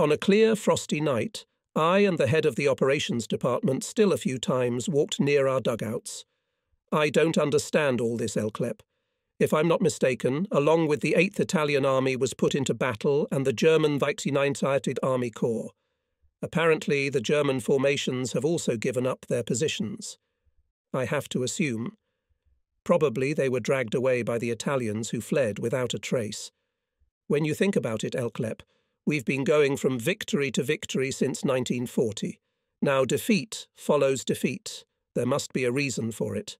On a clear, frosty night, I and the head of the operations department still a few times walked near our dugouts. I don't understand all this, Elchlepp. If I'm not mistaken, along with the 8th Italian Army was put into battle and the German United Army Corps. Apparently, the German formations have also given up their positions. I have to assume. Probably they were dragged away by the Italians who fled without a trace. When you think about it, Elchlepp, we've been going from victory to victory since 1940. Now defeat follows defeat. There must be a reason for it.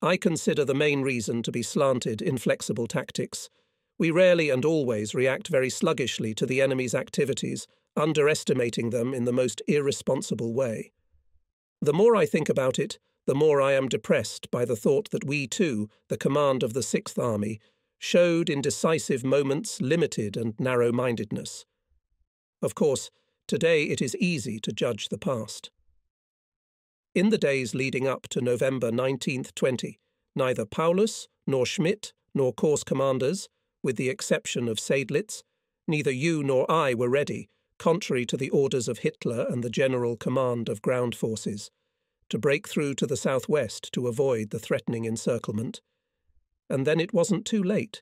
I consider the main reason to be slanted, inflexible tactics. We rarely and always react very sluggishly to the enemy's activities underestimating them in the most irresponsible way. The more I think about it, the more I am depressed by the thought that we too, the command of the Sixth Army, showed in decisive moments limited and narrow mindedness. Of course, today it is easy to judge the past. In the days leading up to November 1920, neither Paulus, nor Schmidt, nor Corps commanders, with the exception of Seydlitz, neither you nor I were ready contrary to the orders of Hitler and the General Command of Ground Forces, to break through to the southwest to avoid the threatening encirclement. And then it wasn't too late.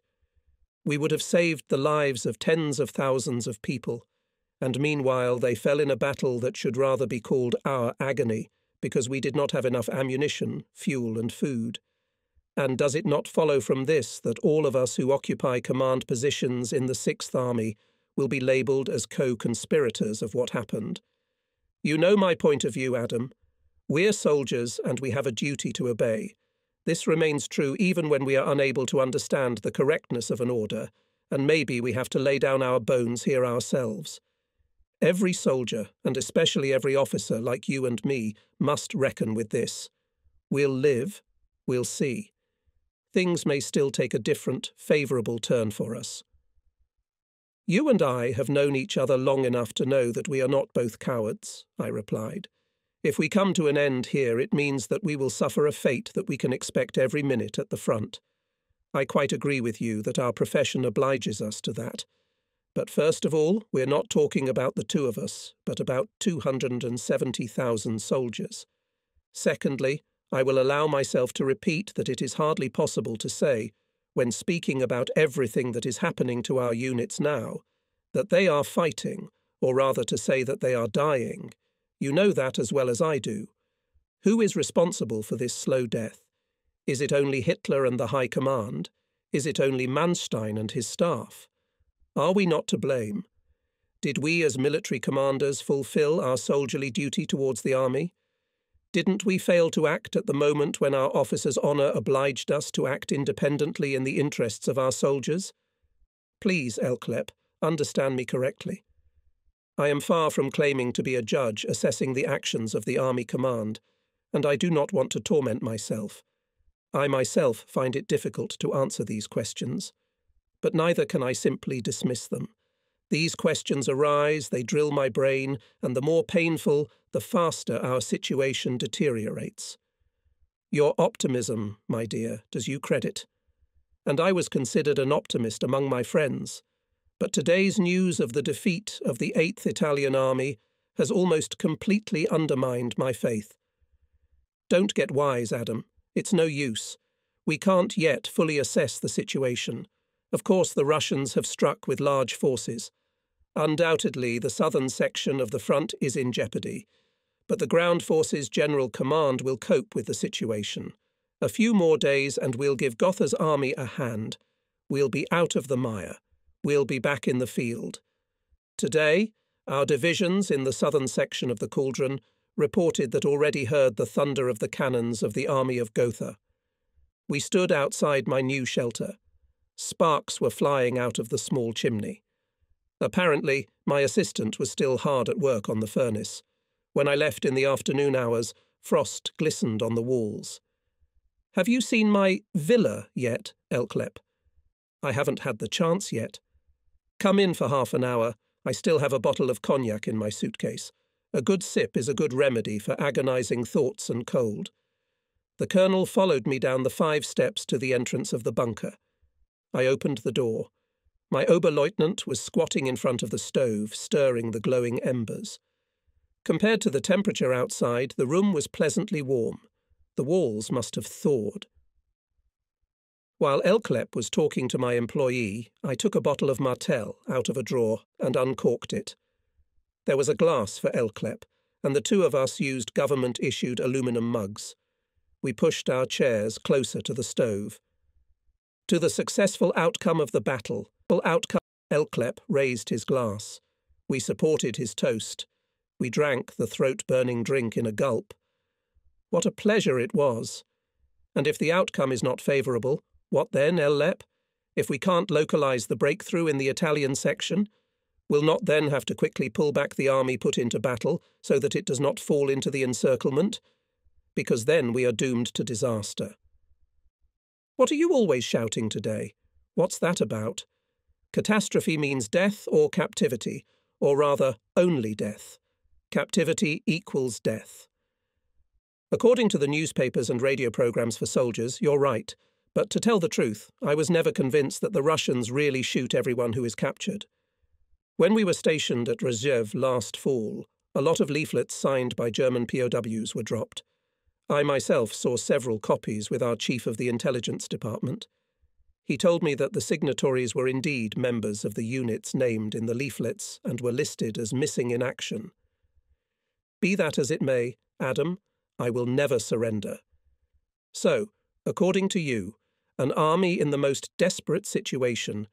We would have saved the lives of tens of thousands of people, and meanwhile they fell in a battle that should rather be called our agony, because we did not have enough ammunition, fuel, and food. And does it not follow from this that all of us who occupy command positions in the Sixth Army will be labelled as co conspirators of what happened. You know my point of view, Adam. We're soldiers and we have a duty to obey. This remains true even when we are unable to understand the correctness of an order, and maybe we have to lay down our bones here ourselves. Every soldier, and especially every officer like you and me, must reckon with this. We'll live, we'll see. Things may still take a different, favourable turn for us. You and I have known each other long enough to know that we are not both cowards, I replied. If we come to an end here, it means that we will suffer a fate that we can expect every minute at the front. I quite agree with you that our profession obliges us to that. But first of all, we're not talking about the two of us, but about 270,000 soldiers. Secondly, I will allow myself to repeat that it is hardly possible to say when speaking about everything that is happening to our units now, that they are fighting, or rather to say that they are dying. You know that as well as I do. Who is responsible for this slow death? Is it only Hitler and the High Command? Is it only Manstein and his staff? Are we not to blame? Did we as military commanders fulfill our soldierly duty towards the army? Didn't we fail to act at the moment when our officer's honour obliged us to act independently in the interests of our soldiers? Please, Elchlepp, understand me correctly. I am far from claiming to be a judge assessing the actions of the Army Command, and I do not want to torment myself. I myself find it difficult to answer these questions, but neither can I simply dismiss them. These questions arise, they drill my brain, and the more painful, the faster our situation deteriorates. Your optimism, my dear, does you credit. And I was considered an optimist among my friends. But today's news of the defeat of the 8th Italian Army has almost completely undermined my faith. Don't get wise, Adam. It's no use. We can't yet fully assess the situation. Of course, the Russians have struck with large forces. Undoubtedly, the southern section of the front is in jeopardy, but the ground forces general command will cope with the situation. A few more days and we'll give Gotha's army a hand. We'll be out of the mire. We'll be back in the field. Today, our divisions in the southern section of the cauldron reported that already heard the thunder of the cannons of the army of Gotha. We stood outside my new shelter. Sparks were flying out of the small chimney. Apparently, my assistant was still hard at work on the furnace. When I left in the afternoon hours, frost glistened on the walls. Have you seen my villa yet, Elchlepp? I haven't had the chance yet. Come in for half an hour. I still have a bottle of cognac in my suitcase. A good sip is a good remedy for agonizing thoughts and cold. The colonel followed me down the five steps to the entrance of the bunker. I opened the door. My Oberleutnant was squatting in front of the stove, stirring the glowing embers. Compared to the temperature outside, the room was pleasantly warm. The walls must have thawed. While Elchlepp was talking to my employee, I took a bottle of Martell out of a drawer and uncorked it. There was a glass for Elchlepp, and the two of us used government issued aluminum mugs. We pushed our chairs closer to the stove. To the successful outcome of the battle, outcome, Elchlepp raised his glass. We supported his toast. We drank the throat burning drink in a gulp. What a pleasure it was! And if the outcome is not favourable, what then, Ellep? If we can't localize the breakthrough in the Italian section, we'll not then have to quickly pull back the army put into battle so that it does not fall into the encirclement? Because then we are doomed to disaster. What are you always shouting today? What's that about? Catastrophe means death or captivity, or rather, only death. Captivity equals death. According to the newspapers and radio programs for soldiers, you're right. But to tell the truth, I was never convinced that the Russians really shoot everyone who is captured. When we were stationed at Rzhev last fall, a lot of leaflets signed by German POWs were dropped. I myself saw several copies with our chief of the intelligence department. He told me that the signatories were indeed members of the units named in the leaflets and were listed as missing in action. Be that as it may, Adam, I will never surrender. So, according to you, an army in the most desperate situation,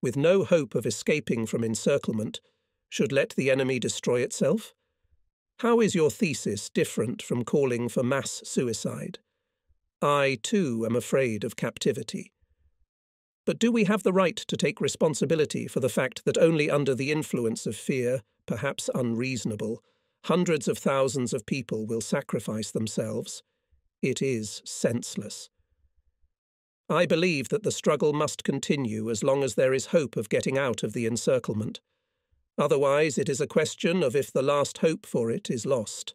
with no hope of escaping from encirclement, should let the enemy destroy itself? How is your thesis different from calling for mass suicide? I, too, am afraid of captivity. But do we have the right to take responsibility for the fact that only under the influence of fear, perhaps unreasonable, hundreds of thousands of people will sacrifice themselves? It is senseless. I believe that the struggle must continue as long as there is hope of getting out of the encirclement. Otherwise, it is a question of if the last hope for it is lost.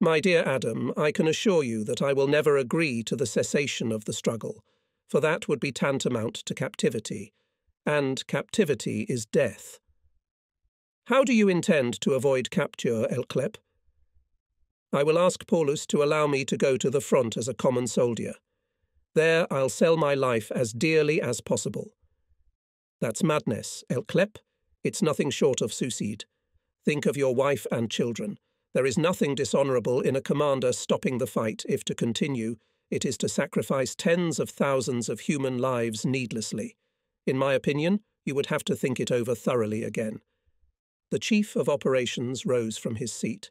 My dear Adam, I can assure you that I will never agree to the cessation of the struggle, for that would be tantamount to captivity, and captivity is death. How do you intend to avoid capture, Elchlepp? I will ask Paulus to allow me to go to the front as a common soldier. There I'll sell my life as dearly as possible. That's madness, Elchlepp. It's nothing short of suicide. Think of your wife and children. There is nothing dishonourable in a commander stopping the fight if to continue it is to sacrifice tens of thousands of human lives needlessly. In my opinion, you would have to think it over thoroughly again. The Chief of Operations rose from his seat.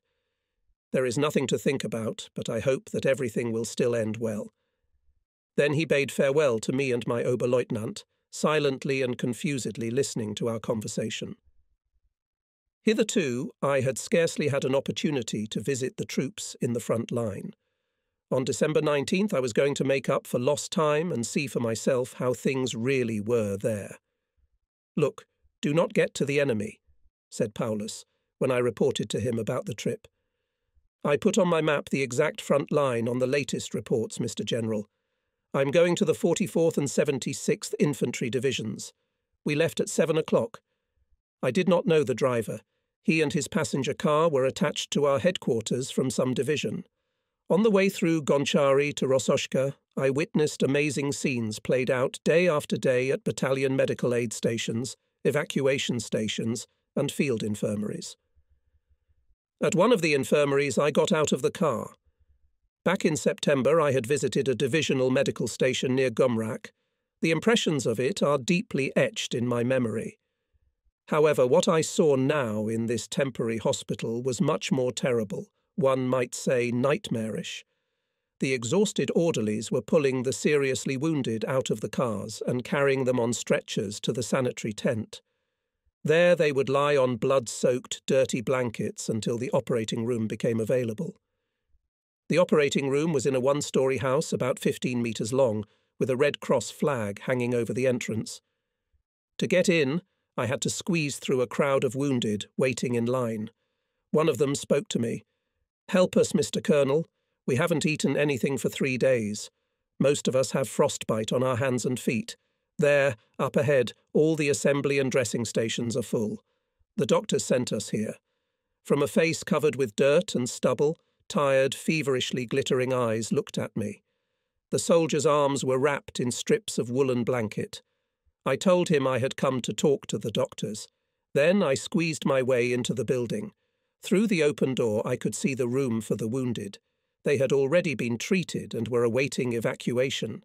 There is nothing to think about, but I hope that everything will still end well. Then he bade farewell to me and my Oberleutnant, silently and confusedly listening to our conversation. Hitherto, I had scarcely had an opportunity to visit the troops in the front line. On December 19th, I was going to make up for lost time and see for myself how things really were there. Look, do not get to the enemy, said Paulus, when I reported to him about the trip. I put on my map the exact front line on the latest reports, Mr. General, I'm going to the 44th and 76th Infantry Divisions. We left at seven o'clock. I did not know the driver. He and his passenger car were attached to our headquarters from some division. On the way through Gonchari to Rossoshka, I witnessed amazing scenes played out day after day at battalion medical aid stations, evacuation stations, and field infirmaries. At one of the infirmaries, I got out of the car. Back in September, I had visited a divisional medical station near Gumrak. The impressions of it are deeply etched in my memory. However, what I saw now in this temporary hospital was much more terrible, one might say nightmarish. The exhausted orderlies were pulling the seriously wounded out of the cars and carrying them on stretchers to the sanitary tent. There they would lie on blood soaked, dirty blankets until the operating room became available. The operating room was in a one story house about 15 metres long, with a Red Cross flag hanging over the entrance. To get in, I had to squeeze through a crowd of wounded waiting in line. One of them spoke to me. Help us, Mr. Colonel. We haven't eaten anything for three days. Most of us have frostbite on our hands and feet. There, up ahead, all the assembly and dressing stations are full. The doctor sent us here. From a face covered with dirt and stubble, tired, feverishly glittering eyes looked at me. The soldier's arms were wrapped in strips of woolen blanket. I told him I had come to talk to the doctors. Then I squeezed my way into the building. Through the open door, I could see the room for the wounded. They had already been treated and were awaiting evacuation.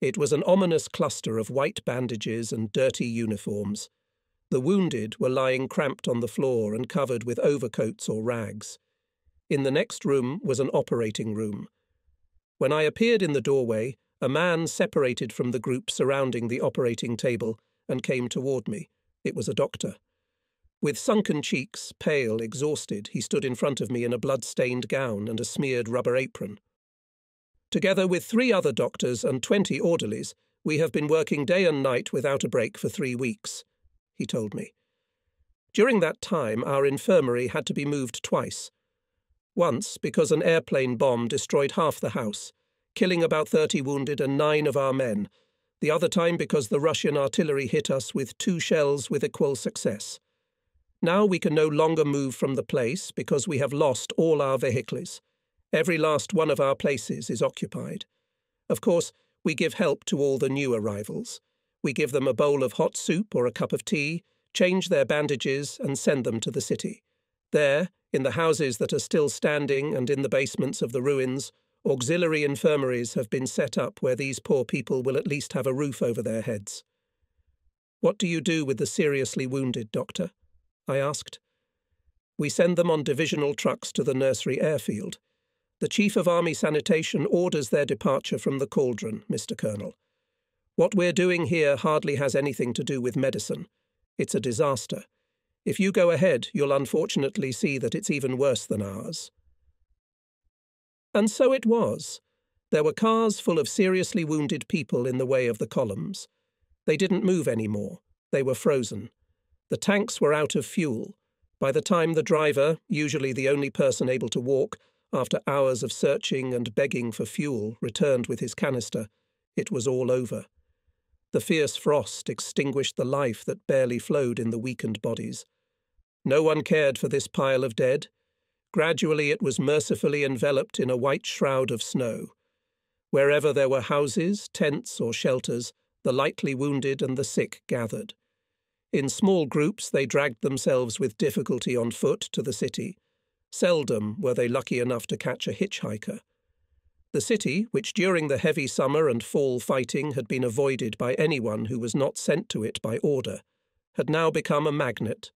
It was an ominous cluster of white bandages and dirty uniforms. The wounded were lying cramped on the floor and covered with overcoats or rags. In the next room was an operating room. When I appeared in the doorway, a man separated from the group surrounding the operating table and came toward me. It was a doctor. With sunken cheeks, pale, exhausted, he stood in front of me in a blood-stained gown and a smeared rubber apron. Together with three other doctors and twenty orderlies, we have been working day and night without a break for three weeks, he told me. During that time, our infirmary had to be moved twice. Once, because an airplane bomb destroyed half the house, killing about 30 wounded and nine of our men. The other time because the Russian artillery hit us with two shells with equal success. Now we can no longer move from the place because we have lost all our vehicles. Every last one of our places is occupied. Of course, we give help to all the new arrivals. We give them a bowl of hot soup or a cup of tea, change their bandages, and send them to the city. There, in the houses that are still standing and in the basements of the ruins, auxiliary infirmaries have been set up where these poor people will at least have a roof over their heads. What do you do with the seriously wounded, Doctor? I asked. We send them on divisional trucks to the nursery airfield. The Chief of Army Sanitation orders their departure from the cauldron, Mr. Colonel. What we're doing here hardly has anything to do with medicine. It's a disaster. If you go ahead, you'll unfortunately see that it's even worse than ours. And so it was. There were cars full of seriously wounded people in the way of the columns. They didn't move any more. They were frozen. The tanks were out of fuel. By the time the driver, usually the only person able to walk, after hours of searching and begging for fuel, returned with his canister, it was all over. The fierce frost extinguished the life that barely flowed in the weakened bodies. No one cared for this pile of dead. Gradually it was mercifully enveloped in a white shroud of snow. Wherever there were houses, tents, or shelters, the lightly wounded and the sick gathered. In small groups they dragged themselves with difficulty on foot to the city. Seldom were they lucky enough to catch a hitchhiker. The city, which during the heavy summer and fall fighting had been avoided by anyone who was not sent to it by order, had now become a magnet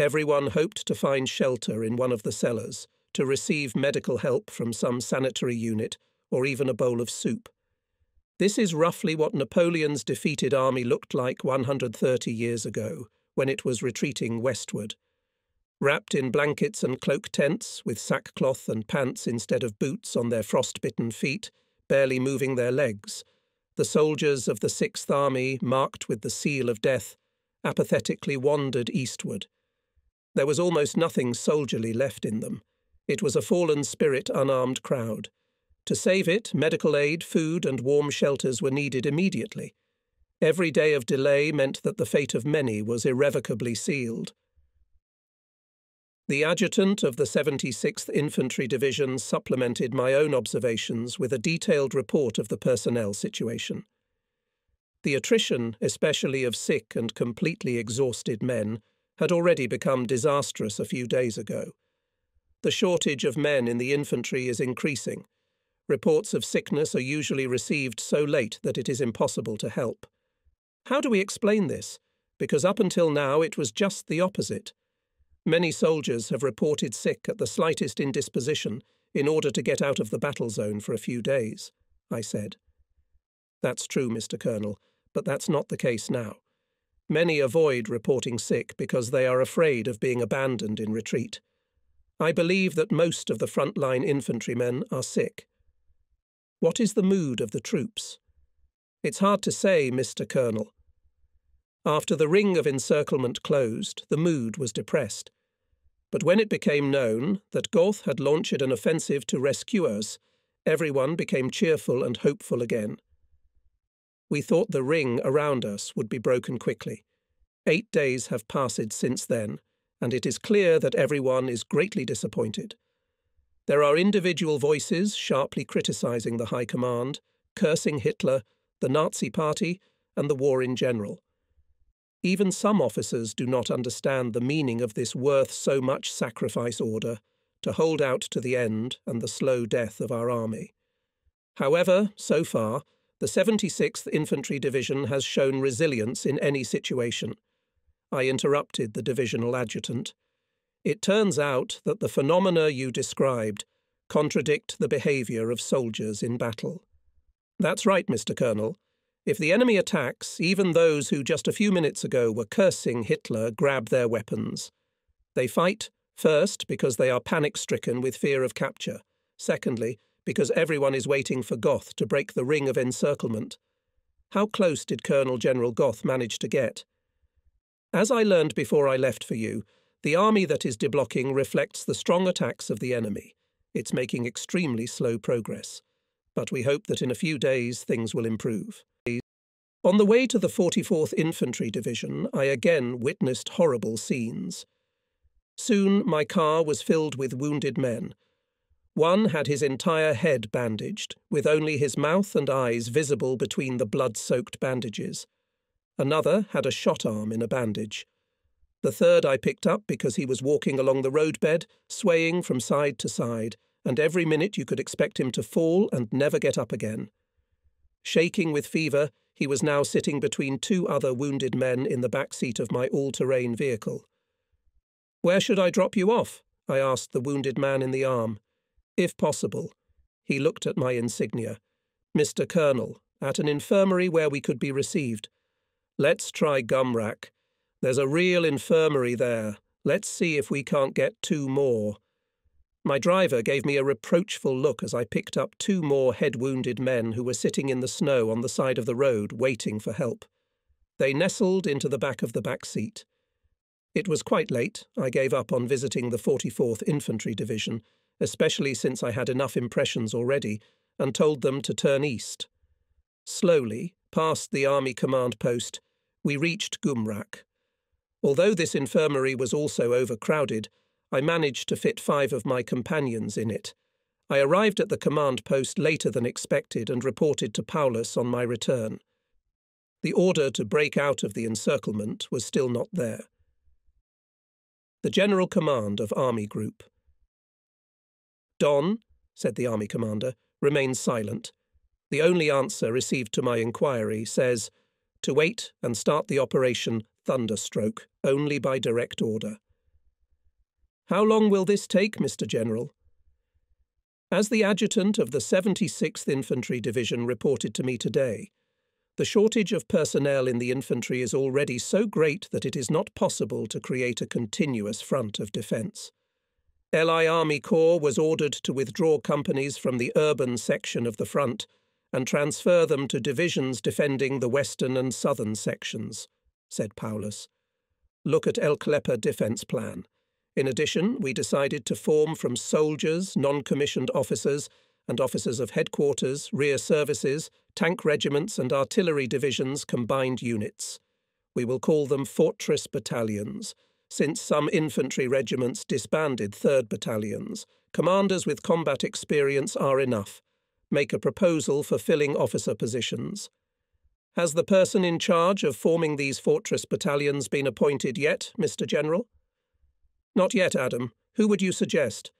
Everyone hoped to find shelter in one of the cellars, to receive medical help from some sanitary unit, or even a bowl of soup. This is roughly what Napoleon's defeated army looked like 130 years ago, when it was retreating westward. Wrapped in blankets and cloak tents, with sackcloth and pants instead of boots on their frost-bitten feet, barely moving their legs, the soldiers of the Sixth Army, marked with the seal of death, apathetically wandered eastward, there was almost nothing soldierly left in them. It was a fallen spirit, unarmed crowd. To save it, medical aid, food, and warm shelters were needed immediately. Every day of delay meant that the fate of many was irrevocably sealed. The adjutant of the 76th Infantry Division supplemented my own observations with a detailed report of the personnel situation. The attrition, especially of sick and completely exhausted men, had already become disastrous a few days ago. The shortage of men in the infantry is increasing. Reports of sickness are usually received so late that it is impossible to help. How do we explain this? Because up until now it was just the opposite. Many soldiers have reported sick at the slightest indisposition in order to get out of the battle zone for a few days, I said. That's true, Mr. Colonel, but that's not the case now. Many avoid reporting sick because they are afraid of being abandoned in retreat. I believe that most of the frontline infantrymen are sick. What is the mood of the troops? It's hard to say, Mr. Colonel. After the ring of encirclement closed, the mood was depressed. But when it became known that Goth had launched an offensive to rescue us, everyone became cheerful and hopeful again. We thought the ring around us would be broken quickly. Eight days have passed since then, and it is clear that everyone is greatly disappointed. There are individual voices sharply criticizing the High Command, cursing Hitler, the Nazi Party, and the war in general. Even some officers do not understand the meaning of this worth so much sacrifice order to hold out to the end and the slow death of our army. However, so far, the 76th Infantry Division has shown resilience in any situation. I interrupted the divisional adjutant. It turns out that the phenomena you described contradict the behaviour of soldiers in battle. That's right, Mr. Colonel. If the enemy attacks, even those who just a few minutes ago were cursing Hitler grab their weapons. They fight, first, because they are panic stricken with fear of capture, secondly, because everyone is waiting for Goth to break the ring of encirclement. How close did Colonel General Goth manage to get? As I learned before I left for you, the army that is deblocking reflects the strong attacks of the enemy. It's making extremely slow progress. But we hope that in a few days things will improve. On the way to the 44th Infantry Division, I again witnessed horrible scenes. Soon my car was filled with wounded men. One had his entire head bandaged, with only his mouth and eyes visible between the blood soaked bandages. Another had a shot arm in a bandage. The third I picked up because he was walking along the roadbed, swaying from side to side, and every minute you could expect him to fall and never get up again. Shaking with fever, he was now sitting between two other wounded men in the back seat of my all terrain vehicle. Where should I drop you off? I asked the wounded man in the arm. If possible. He looked at my insignia. Mr. Colonel, at an infirmary where we could be received. Let's try Gumrak. There's a real infirmary there. Let's see if we can't get two more. My driver gave me a reproachful look as I picked up two more head wounded men who were sitting in the snow on the side of the road waiting for help. They nestled into the back of the back seat. It was quite late. I gave up on visiting the 44th Infantry Division, especially since I had enough impressions already, and told them to turn east. Slowly, past the Army Command Post, we reached Gumrak. Although this infirmary was also overcrowded, I managed to fit five of my companions in it. I arrived at the command post later than expected and reported to Paulus on my return. The order to break out of the encirclement was still not there. The General Command of Army Group. Don, said the Army Commander, remains silent. The only answer received to my inquiry says, to wait and start the operation Thunderstroke only by direct order. How long will this take, Mr. General? As the adjutant of the 76th Infantry Division reported to me today, the shortage of personnel in the infantry is already so great that it is not possible to create a continuous front of defence. LI Army Corps was ordered to withdraw companies from the urban section of the front and transfer them to divisions defending the western and southern sections, said Paulus. Look at El Klepper defence plan. In addition, we decided to form from soldiers, non commissioned officers, and officers of headquarters, rear services, tank regiments, and artillery divisions combined units. We will call them fortress battalions, since some infantry regiments disbanded third battalions. Commanders with combat experience are enough. Make a proposal for filling officer positions. Has the person in charge of forming these fortress battalions been appointed yet, Mr. General? Not yet, Adam. Who would you suggest?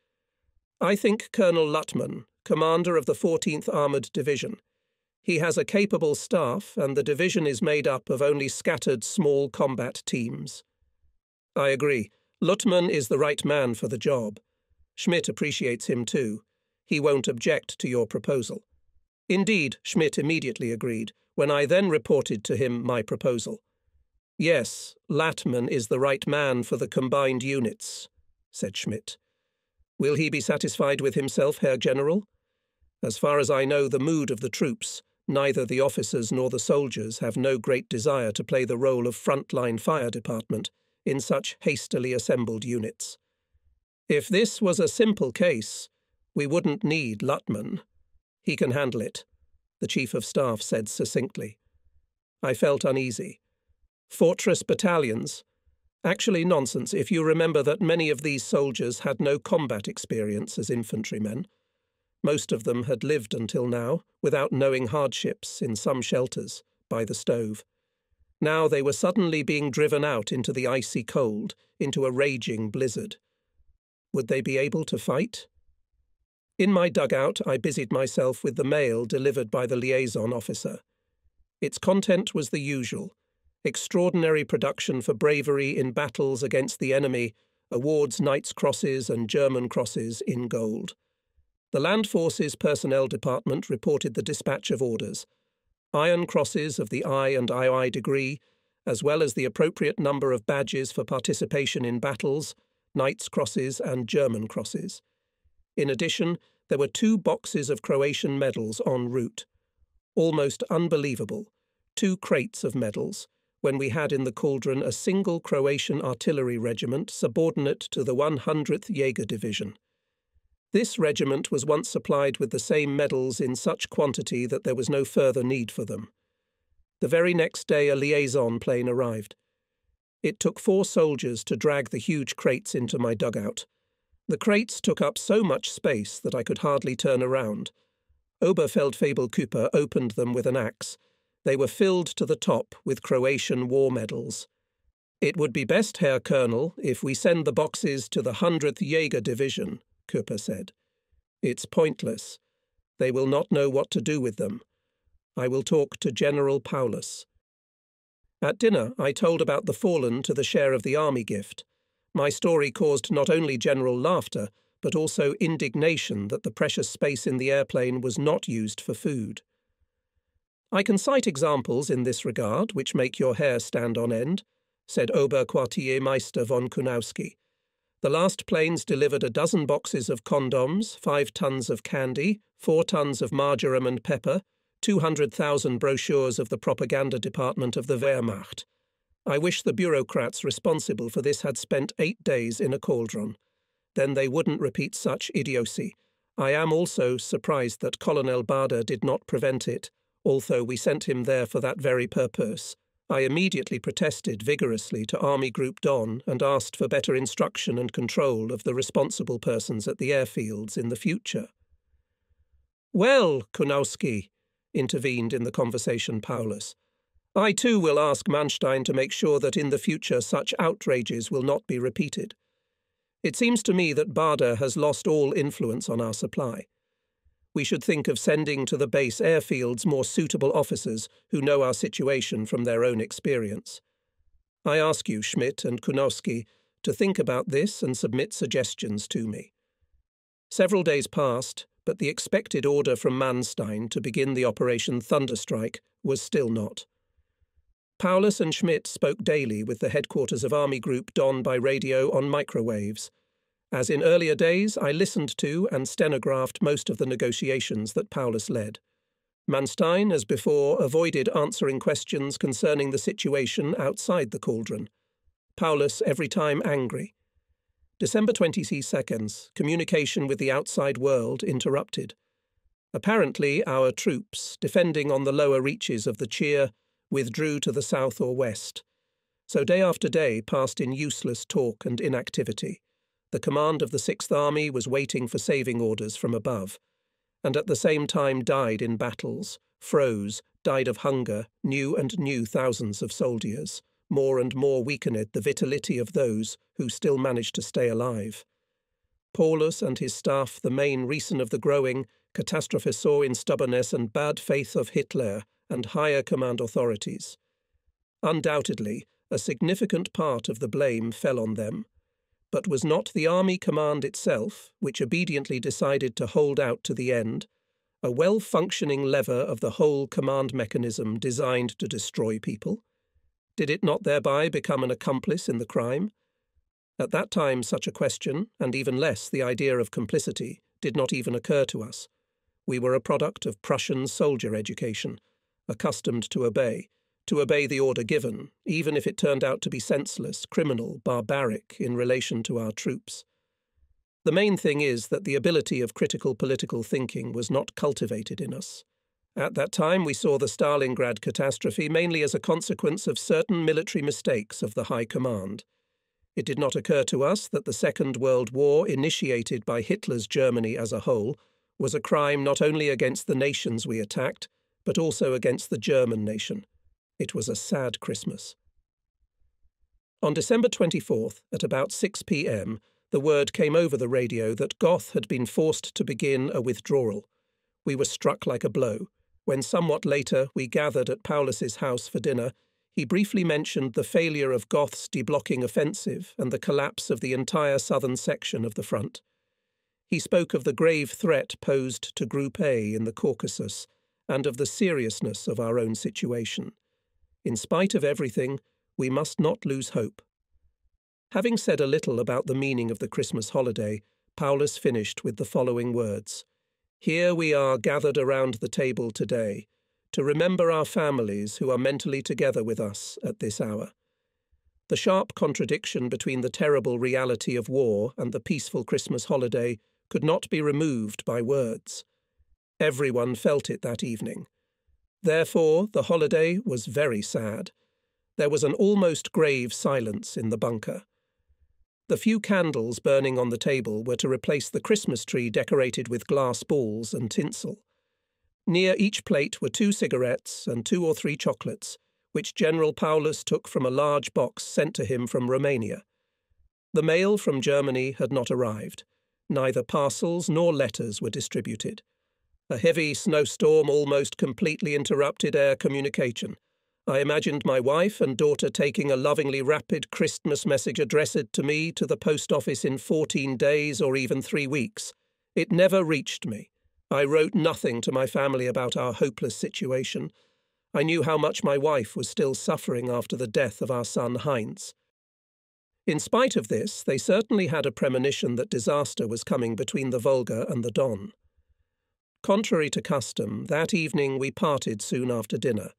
I think Colonel Luttman, commander of the 14th Armoured Division. He has a capable staff, and the division is made up of only scattered small combat teams. I agree. Luttman is the right man for the job. Schmidt appreciates him too. He won't object to your proposal. Indeed, Schmidt immediately agreed, when I then reported to him my proposal. Yes, Lattmann is the right man for the combined units, said Schmidt. Will he be satisfied with himself, Herr General? As far as I know the mood of the troops, neither the officers nor the soldiers have no great desire to play the role of front-line fire department in such hastily assembled units. If this was a simple case, we wouldn't need Lutman. He can handle it, the Chief of Staff said succinctly. I felt uneasy. Fortress battalions? Actually, nonsense if you remember that many of these soldiers had no combat experience as infantrymen. Most of them had lived until now, without knowing hardships, in some shelters, by the stove. Now they were suddenly being driven out into the icy cold, into a raging blizzard. Would they be able to fight? In my dugout, I busied myself with the mail delivered by the liaison officer. Its content was the usual extraordinary production for bravery in battles against the enemy, awards Knight's Crosses and German Crosses in gold. The Land Forces Personnel Department reported the dispatch of orders Iron Crosses of the I and II degree, as well as the appropriate number of badges for participation in battles, Knight's Crosses and German Crosses. In addition, there were two boxes of Croatian medals en route. Almost unbelievable. Two crates of medals, when we had in the cauldron a single Croatian artillery regiment subordinate to the 100th Jaeger Division. This regiment was once supplied with the same medals in such quantity that there was no further need for them. The very next day a liaison plane arrived. It took four soldiers to drag the huge crates into my dugout. The crates took up so much space that I could hardly turn around. Oberfeldwebel Küpper opened them with an axe. They were filled to the top with Croatian war medals. It would be best, Herr Colonel, if we send the boxes to the 100th Jaeger Division, Küpper said. It's pointless. They will not know what to do with them. I will talk to General Paulus. At dinner, I told about the fallen to the share of the army gift. My story caused not only general laughter, but also indignation that the precious space in the airplane was not used for food. I can cite examples in this regard which make your hair stand on end, said Oberquartiermeister von Kunowski. The last planes delivered a dozen boxes of condoms, five tons of candy, four tons of marjoram and pepper, 200,000 brochures of the propaganda department of the Wehrmacht. I wish the bureaucrats responsible for this had spent eight days in a cauldron. Then they wouldn't repeat such idiocy. I am also surprised that Colonel Bader did not prevent it although we sent him there for that very purpose. I immediately protested vigorously to Army Group Don and asked for better instruction and control of the responsible persons at the airfields in the future. Well, Kunowski, intervened in the conversation Paulus, I too will ask Manstein to make sure that in the future such outrages will not be repeated. It seems to me that Bader has lost all influence on our supply we should think of sending to the base airfields more suitable officers who know our situation from their own experience. I ask you, Schmidt and Kunowski, to think about this and submit suggestions to me. Several days passed, but the expected order from Manstein to begin the Operation Thunderstrike was still not. Paulus and Schmidt spoke daily with the headquarters of Army Group Don by radio on microwaves, as in earlier days, I listened to and stenographed most of the negotiations that Paulus led. Manstein, as before, avoided answering questions concerning the situation outside the cauldron. Paulus every time angry. December 20 seconds, communication with the outside world interrupted. Apparently, our troops, defending on the lower reaches of the Chir, withdrew to the south or west. So day after day passed in useless talk and inactivity. The command of the Sixth Army was waiting for saving orders from above, and at the same time died in battles, froze, died of hunger, new and new thousands of soldiers, more and more weakened the vitality of those who still managed to stay alive. Paulus and his staff the main reason of the growing catastrophe saw in stubbornness and bad faith of Hitler and higher command authorities. Undoubtedly, a significant part of the blame fell on them but was not the army command itself, which obediently decided to hold out to the end, a well functioning lever of the whole command mechanism designed to destroy people? Did it not thereby become an accomplice in the crime? At that time, such a question, and even less the idea of complicity, did not even occur to us. We were a product of Prussian soldier education, accustomed to obey, to obey the order given, even if it turned out to be senseless, criminal, barbaric in relation to our troops. The main thing is that the ability of critical political thinking was not cultivated in us. At that time, we saw the Stalingrad catastrophe mainly as a consequence of certain military mistakes of the High Command. It did not occur to us that the Second World War, initiated by Hitler's Germany as a whole, was a crime not only against the nations we attacked, but also against the German nation. It was a sad Christmas. On December 24th, at about 6 pm, the word came over the radio that Goth had been forced to begin a withdrawal. We were struck like a blow. When somewhat later we gathered at Paulus's house for dinner, he briefly mentioned the failure of Goth's deblocking offensive and the collapse of the entire southern section of the front. He spoke of the grave threat posed to Group A in the Caucasus and of the seriousness of our own situation. In spite of everything, we must not lose hope. Having said a little about the meaning of the Christmas holiday, Paulus finished with the following words Here we are gathered around the table today, to remember our families who are mentally together with us at this hour. The sharp contradiction between the terrible reality of war and the peaceful Christmas holiday could not be removed by words. Everyone felt it that evening. Therefore, the holiday was very sad there was an almost grave silence in the bunker. The few candles burning on the table were to replace the Christmas tree decorated with glass balls and tinsel. Near each plate were two cigarettes and two or three chocolates, which General Paulus took from a large box sent to him from Romania. The mail from Germany had not arrived. Neither parcels nor letters were distributed. A heavy snowstorm almost completely interrupted air communication. I imagined my wife and daughter taking a lovingly rapid Christmas message addressed to me to the post office in 14 days or even three weeks. It never reached me. I wrote nothing to my family about our hopeless situation. I knew how much my wife was still suffering after the death of our son Heinz. In spite of this, they certainly had a premonition that disaster was coming between the Volga and the Don. Contrary to custom, that evening we parted soon after dinner.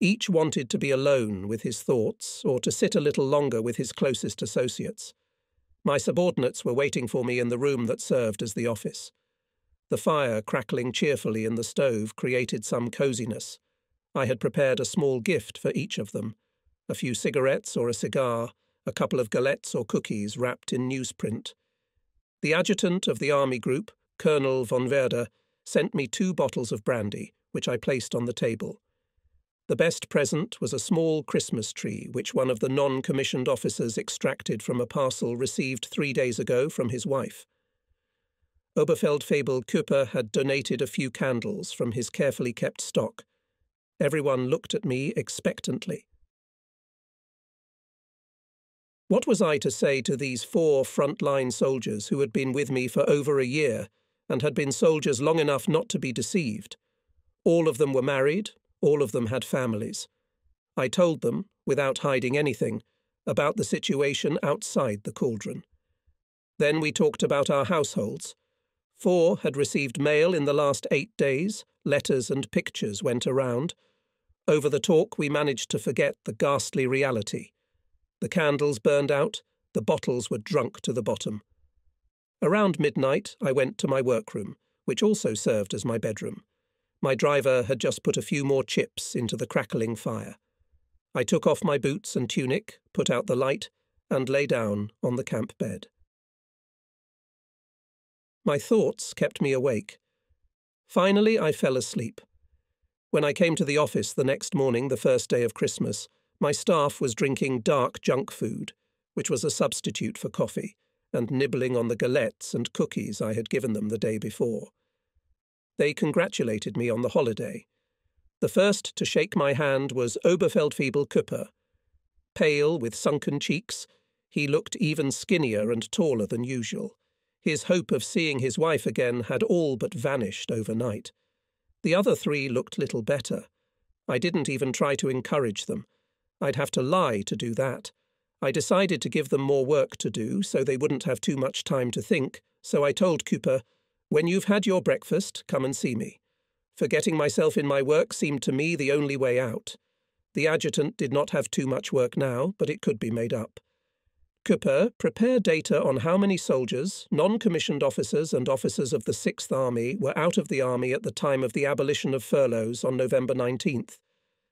Each wanted to be alone with his thoughts, or to sit a little longer with his closest associates. My subordinates were waiting for me in the room that served as the office. The fire crackling cheerfully in the stove created some coziness. I had prepared a small gift for each of them a few cigarettes or a cigar, a couple of galettes or cookies wrapped in newsprint. The adjutant of the army group, Colonel von Werder, sent me two bottles of brandy, which I placed on the table. The best present was a small Christmas tree which one of the non commissioned officers extracted from a parcel received three days ago from his wife. Oberfeldwebel Küpper had donated a few candles from his carefully kept stock. Everyone looked at me expectantly. What was I to say to these four front-line soldiers who had been with me for over a year and had been soldiers long enough not to be deceived? All of them were married, all of them had families. I told them, without hiding anything, about the situation outside the cauldron. Then we talked about our households. Four had received mail in the last eight days, letters and pictures went around. Over the talk, we managed to forget the ghastly reality. The candles burned out, the bottles were drunk to the bottom. Around midnight, I went to my workroom, which also served as my bedroom. My driver had just put a few more chips into the crackling fire. I took off my boots and tunic, put out the light, and lay down on the camp bed. My thoughts kept me awake. Finally, I fell asleep. When I came to the office the next morning, the first day of Christmas, my staff was drinking dark junk food, which was a substitute for coffee, and nibbling on the galettes and cookies I had given them the day before. They congratulated me on the holiday. The first to shake my hand was Oberfeldwebel Küpper. Pale, with sunken cheeks, he looked even skinnier and taller than usual. His hope of seeing his wife again had all but vanished overnight. The other three looked little better. I didn't even try to encourage them. I'd have to lie to do that. I decided to give them more work to do so they wouldn't have too much time to think, so I told Küpper, when you've had your breakfast, come and see me. Forgetting myself in my work seemed to me the only way out. The adjutant did not have too much work now, but it could be made up. Küpper, prepare data on how many soldiers, non commissioned officers, and officers of the Sixth Army were out of the Army at the time of the abolition of furloughs on November 19th.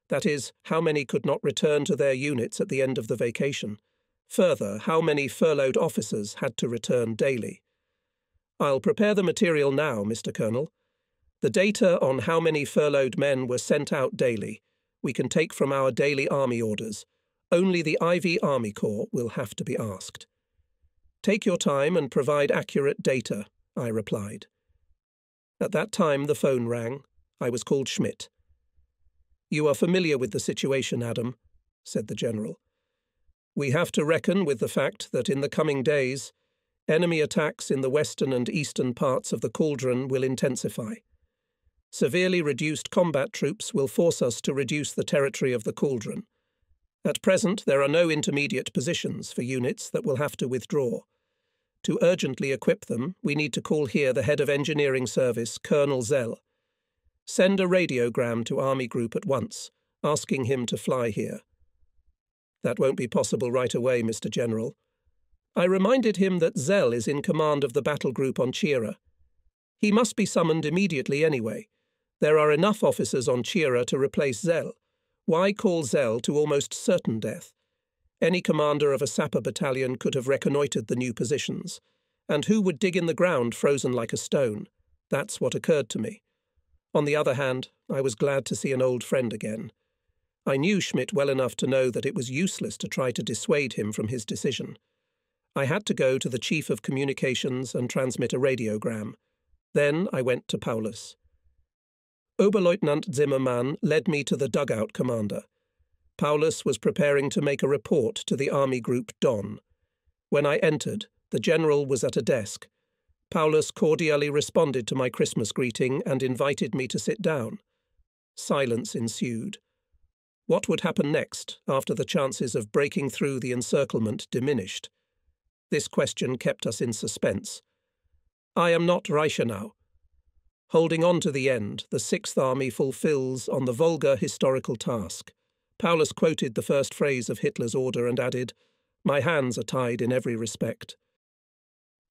That is, how many could not return to their units at the end of the vacation. Further, how many furloughed officers had to return daily. I'll prepare the material now, Mr. Colonel. The data on how many furloughed men were sent out daily we can take from our daily army orders. Only the IV Army Corps will have to be asked. Take your time and provide accurate data, I replied. At that time the phone rang. I was called Schmidt. You are familiar with the situation, Adam, said the General. We have to reckon with the fact that in the coming days, enemy attacks in the western and eastern parts of the cauldron will intensify. Severely reduced combat troops will force us to reduce the territory of the cauldron. At present, there are no intermediate positions for units that will have to withdraw. To urgently equip them, we need to call here the head of engineering service, Colonel Zell. Send a radiogram to Army Group at once, asking him to fly here. That won't be possible right away, Mr. General. I reminded him that Zell is in command of the battle group on Chira. He must be summoned immediately anyway. There are enough officers on Chira to replace Zell. Why call Zell to almost certain death? Any commander of a sapper battalion could have reconnoitred the new positions. And who would dig in the ground frozen like a stone? That's what occurred to me. On the other hand, I was glad to see an old friend again. I knew Schmidt well enough to know that it was useless to try to dissuade him from his decision. I had to go to the Chief of Communications and transmit a radiogram. Then I went to Paulus. Oberleutnant Zimmermann led me to the dugout commander. Paulus was preparing to make a report to the Army Group Don. When I entered, the general was at a desk. Paulus cordially responded to my Christmas greeting and invited me to sit down. Silence ensued. What would happen next, after the chances of breaking through the encirclement diminished? This question kept us in suspense. I am not Reichenau, Holding on to the end, the Sixth Army fulfills on the Volga historical task. Paulus quoted the first phrase of Hitler's order and added, My hands are tied in every respect.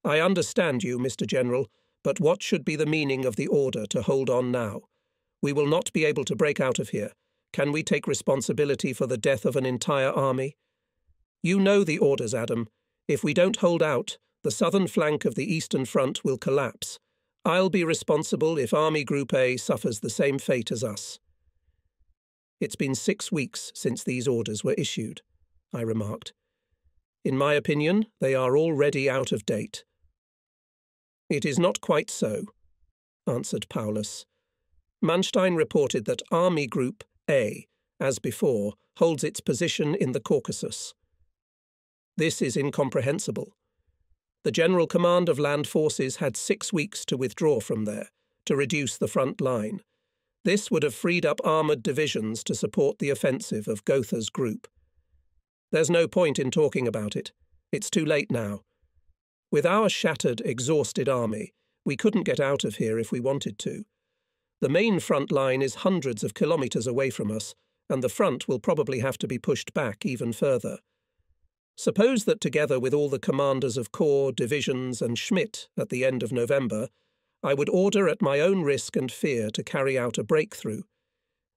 I understand you, Mr. General, but what should be the meaning of the order to hold on now? We will not be able to break out of here. Can we take responsibility for the death of an entire army? You know the orders, Adam. If we don't hold out, the southern flank of the Eastern Front will collapse. I'll be responsible if Army Group A suffers the same fate as us. It's been six weeks since these orders were issued, I remarked. In my opinion, they are already out of date. It is not quite so, answered Paulus. Manstein reported that Army Group A, as before, holds its position in the Caucasus. This is incomprehensible. The General Command of Land Forces had six weeks to withdraw from there, to reduce the front line. This would have freed up armoured divisions to support the offensive of Gotha's group. There's no point in talking about it. It's too late now. With our shattered, exhausted army, we couldn't get out of here if we wanted to. The main front line is hundreds of kilometres away from us, and the front will probably have to be pushed back even further. Suppose that together with all the commanders of corps, divisions, and Schmidt at the end of November, I would order at my own risk and fear to carry out a breakthrough.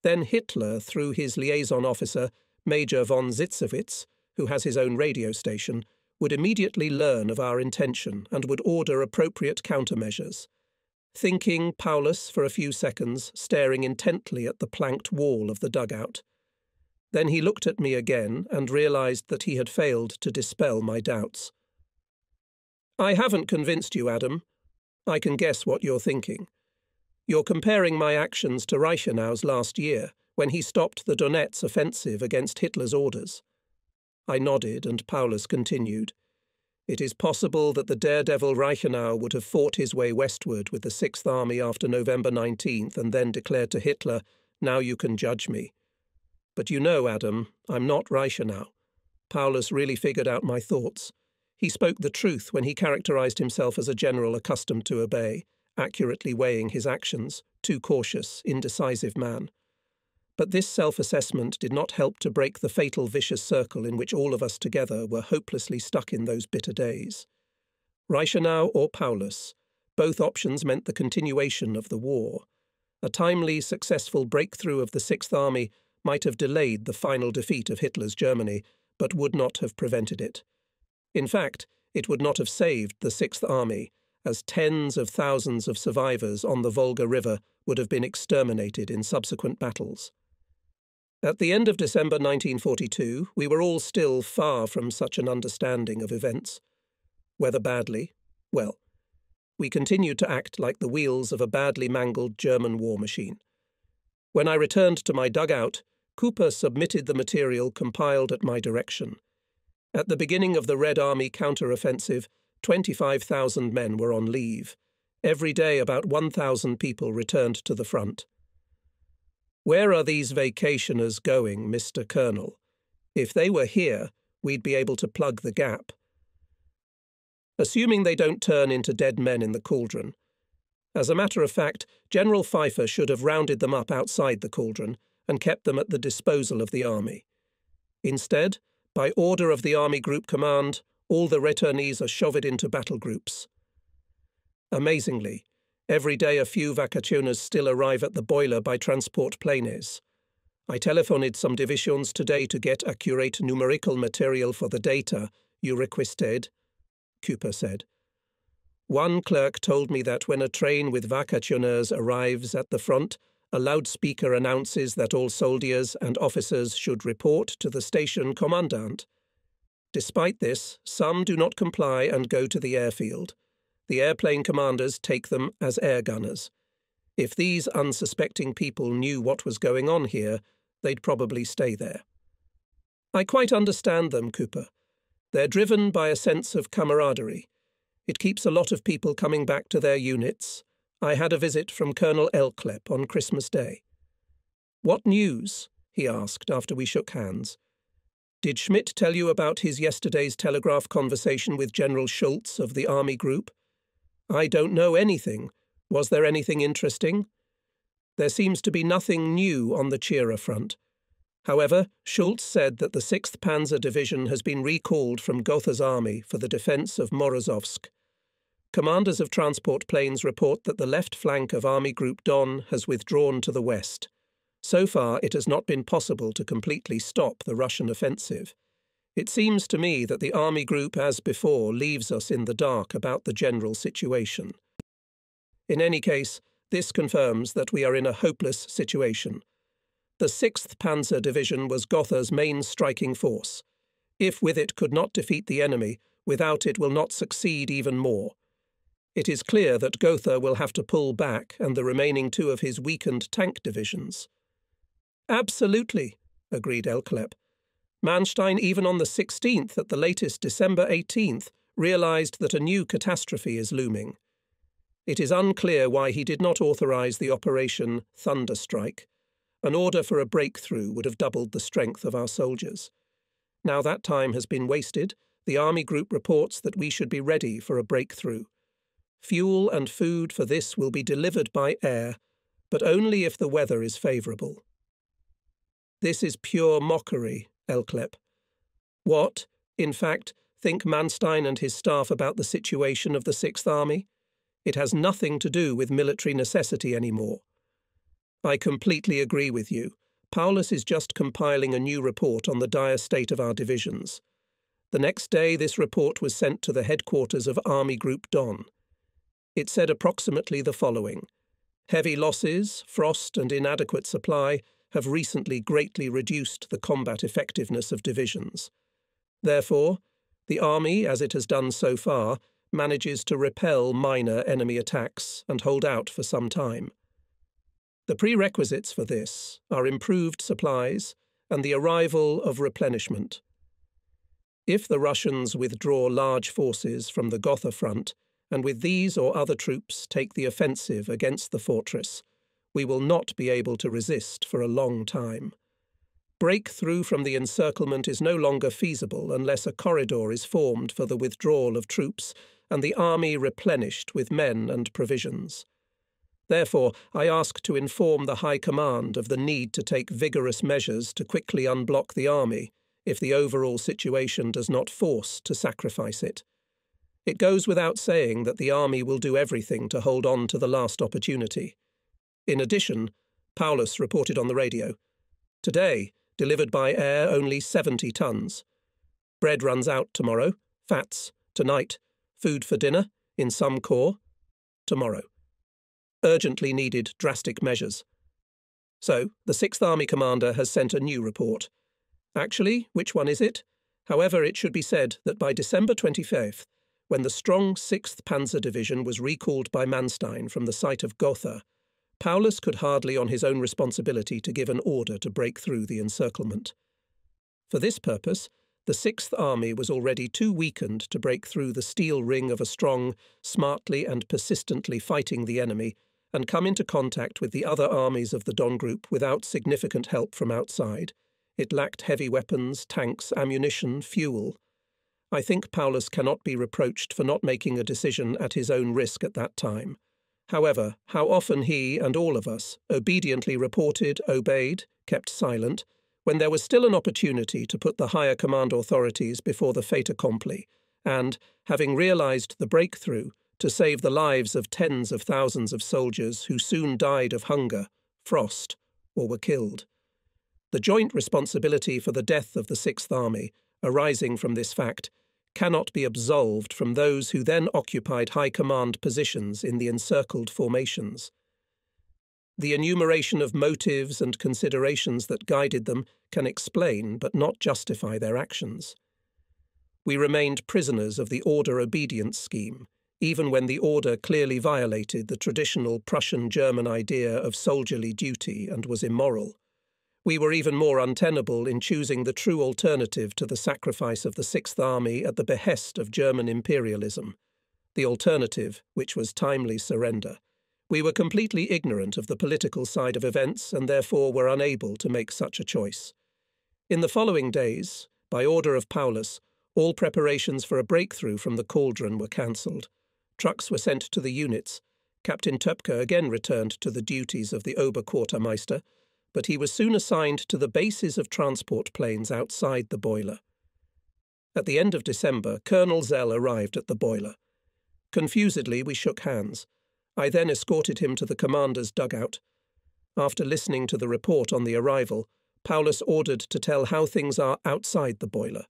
Then Hitler, through his liaison officer, Major von Zitzewitz, who has his own radio station, would immediately learn of our intention and would order appropriate countermeasures. Thinking, Paulus, for a few seconds, staring intently at the planked wall of the dugout. Then he looked at me again and realized that he had failed to dispel my doubts. I haven't convinced you, Adam. I can guess what you're thinking. You're comparing my actions to Reichenau's last year, when he stopped the Donets offensive against Hitler's orders. I nodded, and Paulus continued. It is possible that the daredevil Reichenau would have fought his way westward with the Sixth Army after November 19th and then declared to Hitler, Now you can judge me. But you know, Adam, I'm not Reichenau. Paulus really figured out my thoughts. He spoke the truth when he characterized himself as a general accustomed to obey, accurately weighing his actions, too cautious, indecisive man. But this self assessment did not help to break the fatal vicious circle in which all of us together were hopelessly stuck in those bitter days. Reichenau or Paulus, both options meant the continuation of the war. A timely, successful breakthrough of the Sixth Army might have delayed the final defeat of Hitler's Germany, but would not have prevented it. In fact, it would not have saved the Sixth Army, as tens of thousands of survivors on the Volga River would have been exterminated in subsequent battles. At the end of December 1942, we were all still far from such an understanding of events. Whether badly, well, we continued to act like the wheels of a badly mangled German war machine. When I returned to my dugout, Küpper submitted the material compiled at my direction. At the beginning of the Red Army counter-offensive, 25,000 men were on leave. Every day about 1,000 people returned to the front. Where are these vacationers going, Mr. Colonel? If they were here, we'd be able to plug the gap. Assuming they don't turn into dead men in the cauldron. As a matter of fact, General Pfeiffer should have rounded them up outside the cauldron and kept them at the disposal of the army. Instead, by order of the Army Group Command, all the returnees are shoved into battle groups. Amazingly, Every day a few vacationers still arrive at the boiler by transport planes. I telephoned some divisions today to get accurate numerical material for the data you requested, Küpper said. One clerk told me that when a train with vacationers arrives at the front, a loudspeaker announces that all soldiers and officers should report to the station commandant. Despite this, some do not comply and go to the airfield. The airplane commanders take them as air gunners. If these unsuspecting people knew what was going on here, they'd probably stay there. I quite understand them, Küpper. They're driven by a sense of camaraderie. It keeps a lot of people coming back to their units. I had a visit from Colonel Elchlepp on Christmas Day. What news? he asked after we shook hands. Did Schmidt tell you about his yesterday's telegraph conversation with General Schultz of the Army Group? I don't know anything. Was there anything interesting? There seems to be nothing new on the Chira front. However, Schultz said that the 6th Panzer Division has been recalled from Gotha's army for the defence of Morozovsk. Commanders of transport planes report that the left flank of Army Group Don has withdrawn to the west. So far, it has not been possible to completely stop the Russian offensive. It seems to me that the army group, as before, leaves us in the dark about the general situation. In any case, this confirms that we are in a hopeless situation. The 6th Panzer Division was Gotha's main striking force. If with it could not defeat the enemy, without it will not succeed even more. It is clear that Gotha will have to pull back and the remaining two of his weakened tank divisions. Absolutely, agreed Elchlepp. Manstein, even on the 16th, at the latest December 18th, realised that a new catastrophe is looming. It is unclear why he did not authorise the Operation Thunderstrike. An order for a breakthrough would have doubled the strength of our soldiers. Now that time has been wasted, the Army Group reports that we should be ready for a breakthrough. Fuel and food for this will be delivered by air, but only if the weather is favourable. This is pure mockery, Elchlepp. What, in fact, think Manstein and his staff about the situation of the Sixth Army? It has nothing to do with military necessity anymore. I completely agree with you. Paulus is just compiling a new report on the dire state of our divisions. The next day, this report was sent to the headquarters of Army Group Don. It said approximately the following Heavy losses, frost, and inadequate supply have recently greatly reduced the combat effectiveness of divisions. Therefore, the Army, as it has done so far, manages to repel minor enemy attacks and hold out for some time. The prerequisites for this are improved supplies and the arrival of replenishment. If the Russians withdraw large forces from the Gotha front, and with these or other troops take the offensive against the fortress, we will not be able to resist for a long time. Breakthrough from the encirclement is no longer feasible unless a corridor is formed for the withdrawal of troops and the army replenished with men and provisions. Therefore, I ask to inform the High Command of the need to take vigorous measures to quickly unblock the army if the overall situation does not force to sacrifice it. It goes without saying that the army will do everything to hold on to the last opportunity. In addition, Paulus reported on the radio Today, delivered by air only 70 tons. Bread runs out tomorrow, fats, tonight, food for dinner, in some corps, tomorrow. Urgently needed drastic measures. So, the 6th Army commander has sent a new report. Actually, which one is it? However, it should be said that by December 25th, when the strong 6th Panzer Division was recalled by Manstein from the site of Gotha, Paulus could hardly on his own responsibility to give an order to break through the encirclement. For this purpose, the Sixth Army was already too weakened to break through the steel ring of a strong, smartly and persistently fighting the enemy, and come into contact with the other armies of the Don Group without significant help from outside. It lacked heavy weapons, tanks, ammunition, fuel. I think Paulus cannot be reproached for not making a decision at his own risk at that time. However, how often he and all of us obediently reported, obeyed, kept silent, when there was still an opportunity to put the higher command authorities before the fait accompli, and, having realized the breakthrough, to save the lives of tens of thousands of soldiers who soon died of hunger, frost, or were killed. The joint responsibility for the death of the Sixth Army, arising from this fact, cannot be absolved from those who then occupied high command positions in the encircled formations. The enumeration of motives and considerations that guided them can explain but not justify their actions. We remained prisoners of the order obedience scheme, even when the order clearly violated the traditional Prussian German idea of soldierly duty and was immoral. We were even more untenable in choosing the true alternative to the sacrifice of the Sixth Army at the behest of German imperialism. The alternative, which was timely surrender. We were completely ignorant of the political side of events and therefore were unable to make such a choice. In the following days, by order of Paulus, all preparations for a breakthrough from the cauldron were cancelled. Trucks were sent to the units. Captain Töpke again returned to the duties of the Oberquartermeister, but he was soon assigned to the bases of transport planes outside the boiler. At the end of December, Colonel Zell arrived at the boiler. Confusedly, we shook hands. I then escorted him to the commander's dugout. After listening to the report on the arrival, Paulus ordered to tell how things are outside the boiler.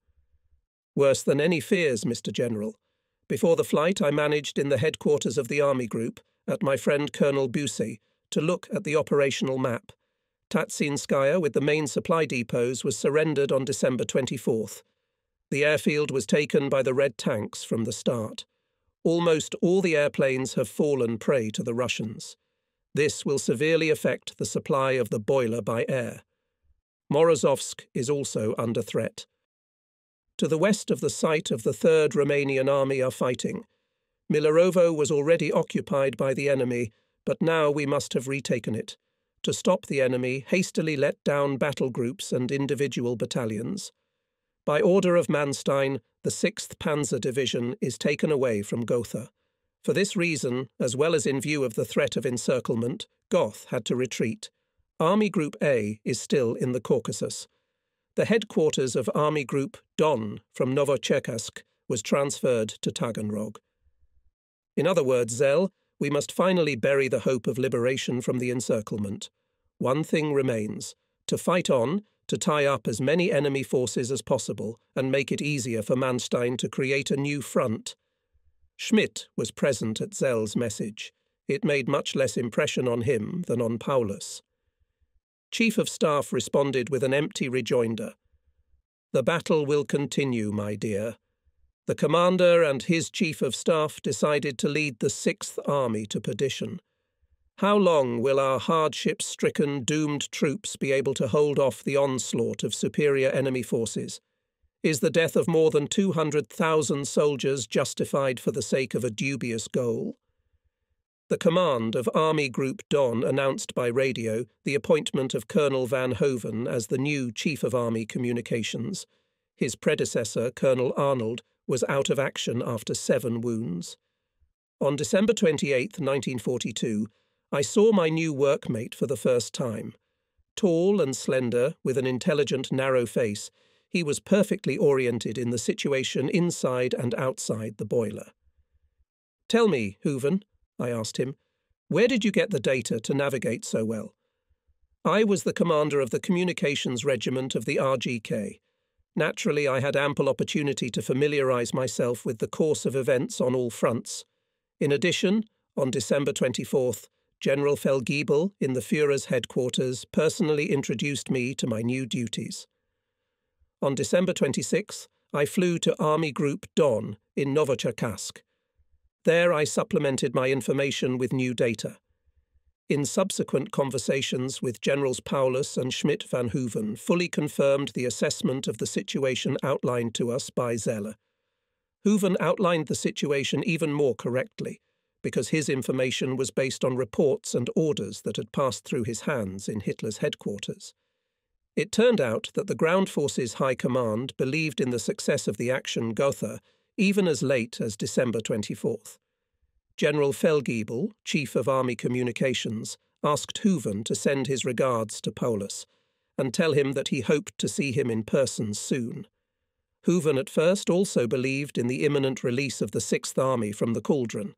Worse than any fears, Mr. General. Before the flight, I managed in the headquarters of the Army Group, at my friend Colonel Busse, to look at the operational map. Tatsinskaya, with the main supply depots, was surrendered on December 24th. The airfield was taken by the Red Tanks from the start. Almost all the airplanes have fallen prey to the Russians. This will severely affect the supply of the boiler by air. Morozovsk is also under threat. To the west of the site of the 3rd Romanian Army are fighting. Millerovo was already occupied by the enemy, but now we must have retaken it to stop the enemy, hastily let down battle groups and individual battalions. By order of Manstein, the 6th Panzer Division is taken away from Gotha. For this reason, as well as in view of the threat of encirclement, Goth had to retreat. Army Group A is still in the Caucasus. The headquarters of Army Group Don from Novocherkassk was transferred to Taganrog. In other words, Zell, we must finally bury the hope of liberation from the encirclement. One thing remains to fight on, to tie up as many enemy forces as possible, and make it easier for Manstein to create a new front. Schmidt was present at Zell's message. It made much less impression on him than on Paulus. Chief of Staff responded with an empty rejoinder. The battle will continue, my dear. The commander and his chief of staff decided to lead the Sixth Army to perdition. How long will our hardship stricken, doomed troops be able to hold off the onslaught of superior enemy forces? Is the death of more than 200,000 soldiers justified for the sake of a dubious goal? The command of Army Group Don announced by radio the appointment of Colonel Van Hooven as the new Chief of Army Communications. His predecessor, Colonel Arnold, was out of action after seven wounds. On December 28, 1942, I saw my new workmate for the first time. Tall and slender, with an intelligent, narrow face, he was perfectly oriented in the situation inside and outside the boiler. Tell me, Hooven, I asked him, where did you get the data to navigate so well? I was the commander of the communications regiment of the RGK. Naturally, I had ample opportunity to familiarise myself with the course of events on all fronts. In addition, on December 24th, General Fellgiebel in the Führer's headquarters personally introduced me to my new duties. On December 26th, I flew to Army Group Don in Novocherkassk. There I supplemented my information with new data. In subsequent conversations with Generals Paulus and Schmidt van Hooven, fully confirmed the assessment of the situation outlined to us by Zeller. Hooven outlined the situation even more correctly, because his information was based on reports and orders that had passed through his hands in Hitler's headquarters. It turned out that the Ground Forces High Command believed in the success of the action Gotha even as late as December 24th. General Fellgiebel, Chief of Army Communications, asked Hooven to send his regards to Paulus and tell him that he hoped to see him in person soon. Hooven at first also believed in the imminent release of the Sixth Army from the cauldron.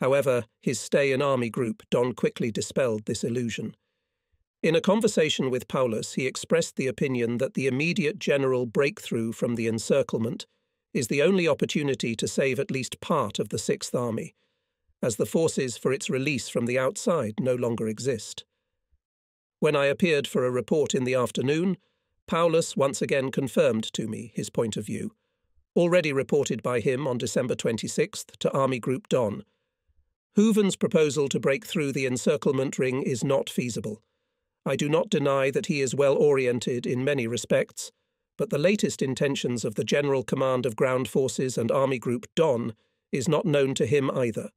However, his stay in Army Group Don quickly dispelled this illusion. In a conversation with Paulus, he expressed the opinion that the immediate general breakthrough from the encirclement is the only opportunity to save at least part of the Sixth Army, as the forces for its release from the outside no longer exist. When I appeared for a report in the afternoon, Paulus once again confirmed to me his point of view, already reported by him on December 26th to Army Group Don. Hooven's proposal to break through the encirclement ring is not feasible. I do not deny that he is well oriented in many respects, but the latest intentions of the General Command of Ground Forces and Army Group Don is not known to him either.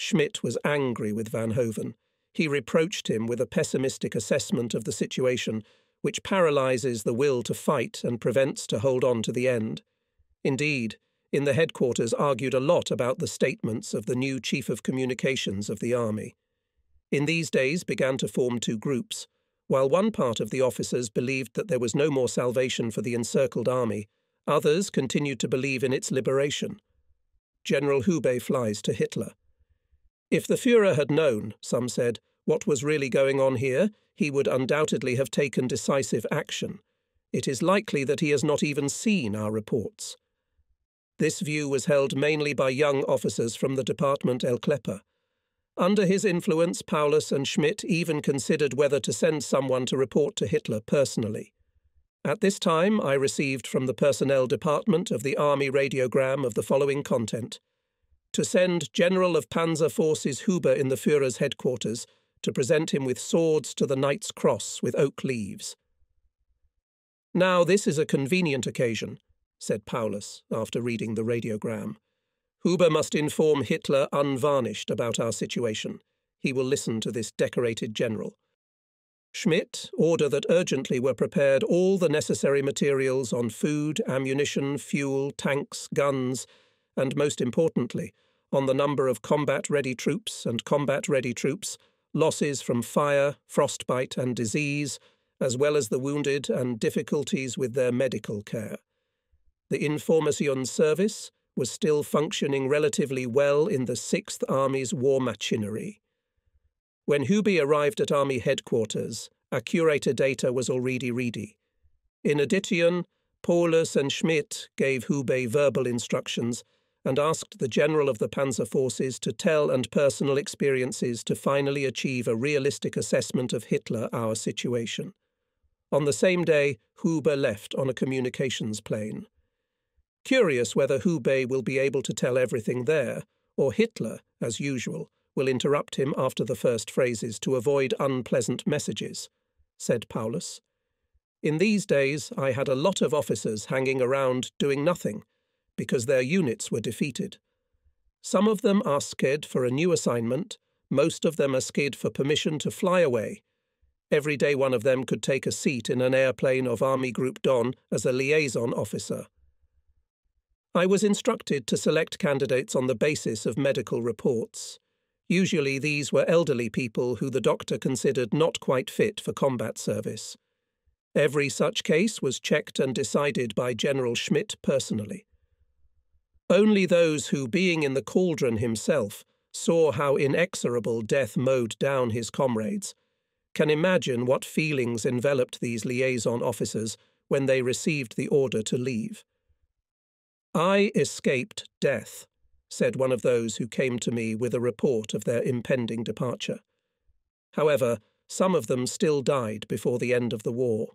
Schmidt was angry with Van Hooven. He reproached him with a pessimistic assessment of the situation, which paralyzes the will to fight and prevents to hold on to the end. Indeed, in the headquarters argued a lot about the statements of the new Chief of Communications of the Army in these days began to form two groups. While one part of the officers believed that there was no more salvation for the encircled army, others continued to believe in its liberation. General Hube flies to Hitler. If the Fuhrer had known, some said, what was really going on here, he would undoubtedly have taken decisive action. It is likely that he has not even seen our reports. This view was held mainly by young officers from the department Elchlepp. Under his influence, Paulus and Schmidt even considered whether to send someone to report to Hitler personally. At this time, I received from the personnel department of the Army radiogram of the following content to send General of Panzer Forces Hube in the Fuhrer's headquarters to present him with swords to the Knight's Cross with oak leaves. Now, this is a convenient occasion, said Paulus after reading the radiogram. Hube must inform Hitler unvarnished about our situation. He will listen to this decorated general. Schmidt order that urgently were prepared all the necessary materials on food, ammunition, fuel, tanks, guns, and most importantly, on the number of combat ready troops and combat ready troops, losses from fire, frostbite, and disease, as well as the wounded and difficulties with their medical care. The Information Service, was still functioning relatively well in the Sixth Army's war machinery. When Hube arrived at Army headquarters, accurator data was already ready. In addition, Paulus and Schmidt gave Hube verbal instructions and asked the general of the panzer forces to tell and personal experiences to finally achieve a realistic assessment of Hitler our situation. On the same day, Hube left on a communications plane. Curious whether Hube will be able to tell everything there, or Hitler, as usual, will interrupt him after the first phrases to avoid unpleasant messages, said Paulus. In these days, I had a lot of officers hanging around doing nothing, because their units were defeated. Some of them are skid for a new assignment, most of them are skid for permission to fly away. Every day one of them could take a seat in an airplane of Army Group Don as a liaison officer. I was instructed to select candidates on the basis of medical reports. Usually these were elderly people who the doctor considered not quite fit for combat service. Every such case was checked and decided by General Schmidt personally. Only those who, being in the cauldron himself, saw how inexorable death mowed down his comrades, can imagine what feelings enveloped these liaison officers when they received the order to leave. I escaped death, said one of those who came to me with a report of their impending departure. However, some of them still died before the end of the war.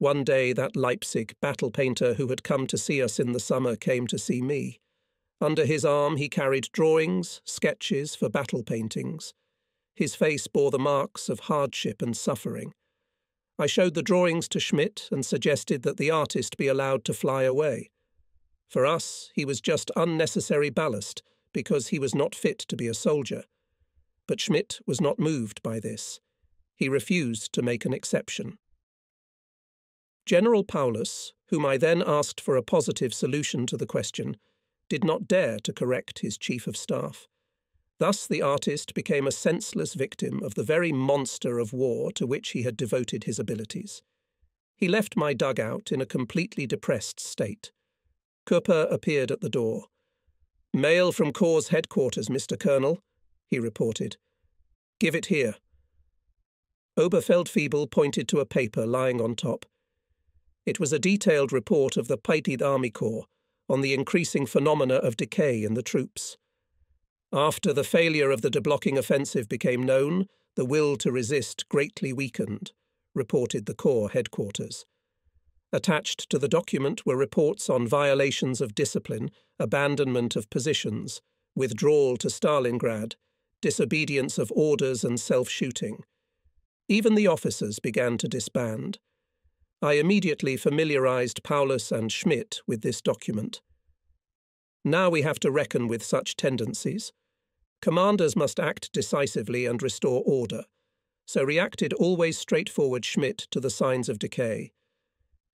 One day that Leipzig battle painter who had come to see us in the summer came to see me. Under his arm he carried drawings, sketches for battle paintings. His face bore the marks of hardship and suffering. I showed the drawings to Schmidt and suggested that the artist be allowed to fly away. For us, he was just unnecessary ballast because he was not fit to be a soldier. But Schmidt was not moved by this. He refused to make an exception. General Paulus, whom I then asked for a positive solution to the question, did not dare to correct his chief of staff. Thus the artist became a senseless victim of the very monster of war to which he had devoted his abilities. He left my dugout in a completely depressed state. Küpper appeared at the door. Mail from Corps headquarters, Mr. Colonel, he reported. Give it here. Oberfeldwebel pointed to a paper lying on top. It was a detailed report of the 18th Army Corps on the increasing phenomena of decay in the troops. After the failure of the deblocking offensive became known, the will to resist greatly weakened, reported the Corps headquarters. Attached to the document were reports on violations of discipline, abandonment of positions, withdrawal to Stalingrad, disobedience of orders, and self shooting. Even the officers began to disband. I immediately familiarized Paulus and Schmidt with this document. Now we have to reckon with such tendencies. Commanders must act decisively and restore order, so reacted always straightforward Schmidt to the signs of decay.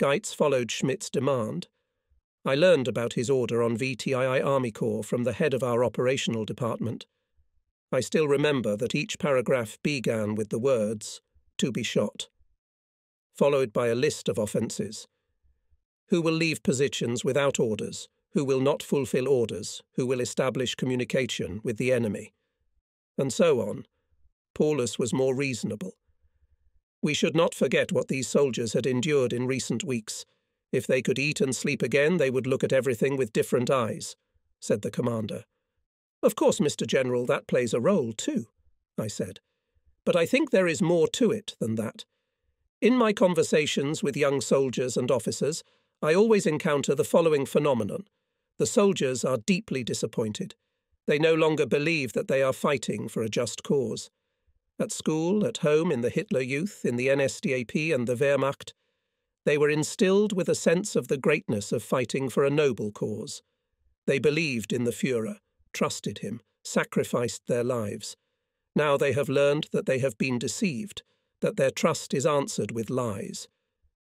Geitz followed Schmidt's demand. I learned about his order on VTII Army Corps from the head of our operational department. I still remember that each paragraph began with the words, to be shot, followed by a list of offences. Who will leave positions without orders, who will not fulfill orders, who will establish communication with the enemy, and so on. Paulus was more reasonable. We should not forget what these soldiers had endured in recent weeks. If they could eat and sleep again, they would look at everything with different eyes, said the commander. Of course, Mr. General, that plays a role too, I said. But I think there is more to it than that. In my conversations with young soldiers and officers, I always encounter the following phenomenon. The soldiers are deeply disappointed. They no longer believe that they are fighting for a just cause. At school, at home, in the Hitler Youth, in the NSDAP and the Wehrmacht, they were instilled with a sense of the greatness of fighting for a noble cause. They believed in the Fuhrer, trusted him, sacrificed their lives. Now they have learned that they have been deceived, that their trust is answered with lies.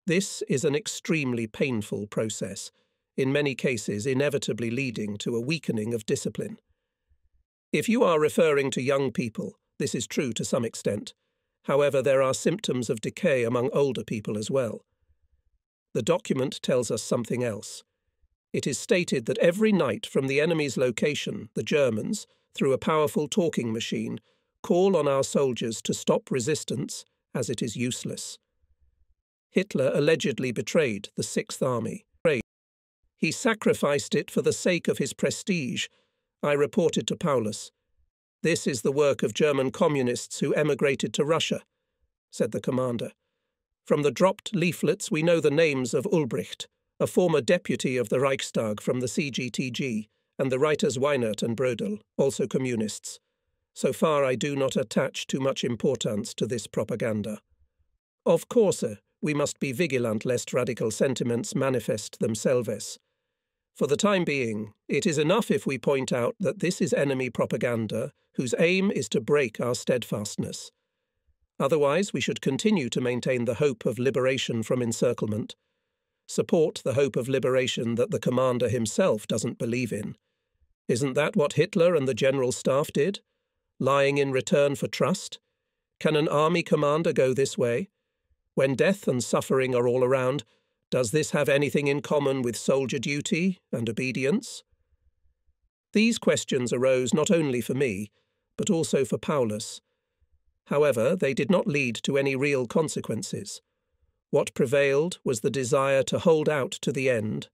This is an extremely painful process, in many cases inevitably leading to a weakening of discipline. If you are referring to young people, this is true to some extent. However, there are symptoms of decay among older people as well. The document tells us something else. It is stated that every night from the enemy's location, the Germans, through a powerful talking machine, call on our soldiers to stop resistance as it is useless. Hitler allegedly betrayed the Sixth Army. He sacrificed it for the sake of his prestige, I reported to Paulus. This is the work of German communists who emigrated to Russia, said the commander. From the dropped leaflets, we know the names of Ulbricht, a former deputy of the Reichstag from the CGTG, and the writers Weinert and Bredel, also communists. So far, I do not attach too much importance to this propaganda. Of course, we must be vigilant lest radical sentiments manifest themselves. For the time being, it is enough if we point out that this is enemy propaganda whose aim is to break our steadfastness. Otherwise, we should continue to maintain the hope of liberation from encirclement, support the hope of liberation that the commander himself doesn't believe in. Isn't that what Hitler and the General Staff did? Lying in return for trust? Can an army commander go this way? When death and suffering are all around, does this have anything in common with soldier duty and obedience? These questions arose not only for me, but also for Paulus. However, they did not lead to any real consequences. What prevailed was the desire to hold out to the end.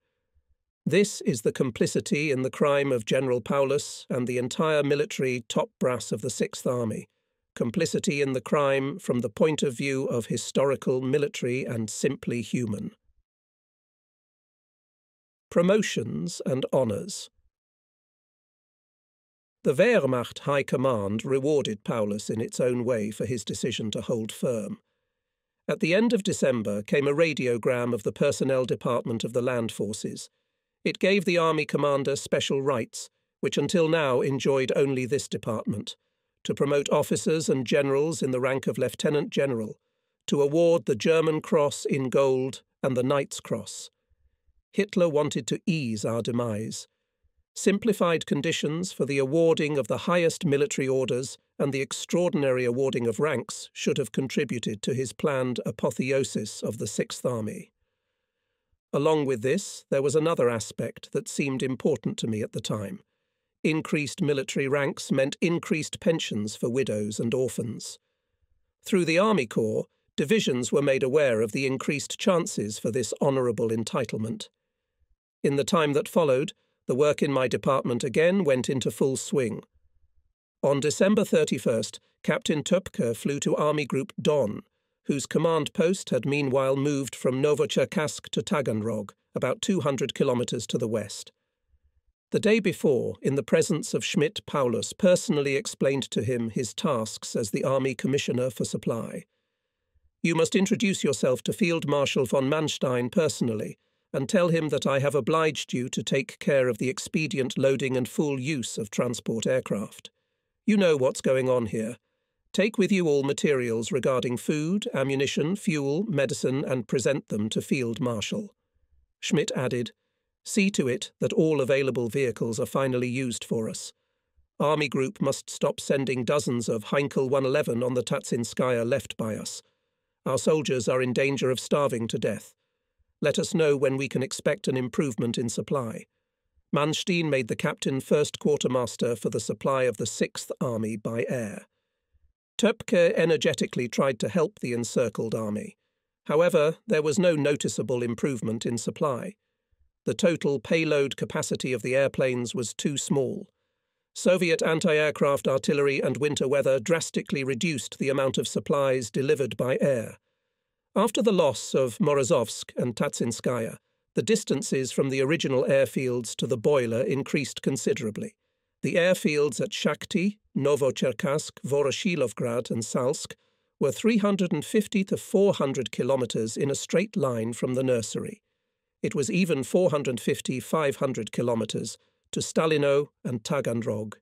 This is the complicity in the crime of General Paulus and the entire military top brass of the Sixth Army, complicity in the crime from the point of view of historical, military, and simply human. Promotions and Honours The Wehrmacht High Command rewarded Paulus in its own way for his decision to hold firm. At the end of December came a radiogram of the Personnel Department of the Land Forces. It gave the Army commander special rights, which until now enjoyed only this department to promote officers and generals in the rank of Lieutenant General, to award the German Cross in gold and the Knight's Cross. Hitler wanted to ease our demise simplified conditions for the awarding of the highest military orders and the extraordinary awarding of ranks should have contributed to his planned apotheosis of the Sixth Army. Along with this, there was another aspect that seemed important to me at the time. Increased military ranks meant increased pensions for widows and orphans. Through the Army Corps, divisions were made aware of the increased chances for this honourable entitlement. In the time that followed, the work in my department again went into full swing. On December 31st, Captain Töpke flew to Army Group Don, whose command post had meanwhile moved from Novocherkassk to Taganrog, about 200 kilometres to the west. The day before, in the presence of Schmidt Paulus personally explained to him his tasks as the Army Commissioner for Supply. You must introduce yourself to Field Marshal von Manstein personally and tell him that I have obliged you to take care of the expedient loading and full use of transport aircraft. You know what's going on here. Take with you all materials regarding food, ammunition, fuel, medicine, and present them to Field Marshal. Schmidt added, See to it that all available vehicles are finally used for us. Army Group must stop sending dozens of Heinkel 111 on the Tatsinskaya left by us. Our soldiers are in danger of starving to death. Let us know when we can expect an improvement in supply. Manstein made the captain first quartermaster for the supply of the Sixth Army by air. Töpke energetically tried to help the encircled army. However, there was no noticeable improvement in supply. The total payload capacity of the airplanes was too small. Soviet anti aircraft artillery and winter weather drastically reduced the amount of supplies delivered by air. After the loss of Morozovsk and Tatsinskaya, the distances from the original airfields to the boiler increased considerably. The airfields at Shakhty, Novocherkassk, Voroshilovgrad, and Salsk were 350 to 400 kilometres in a straight line from the nursery. It was even 450 500 kilometres to Stalino and Taganrog.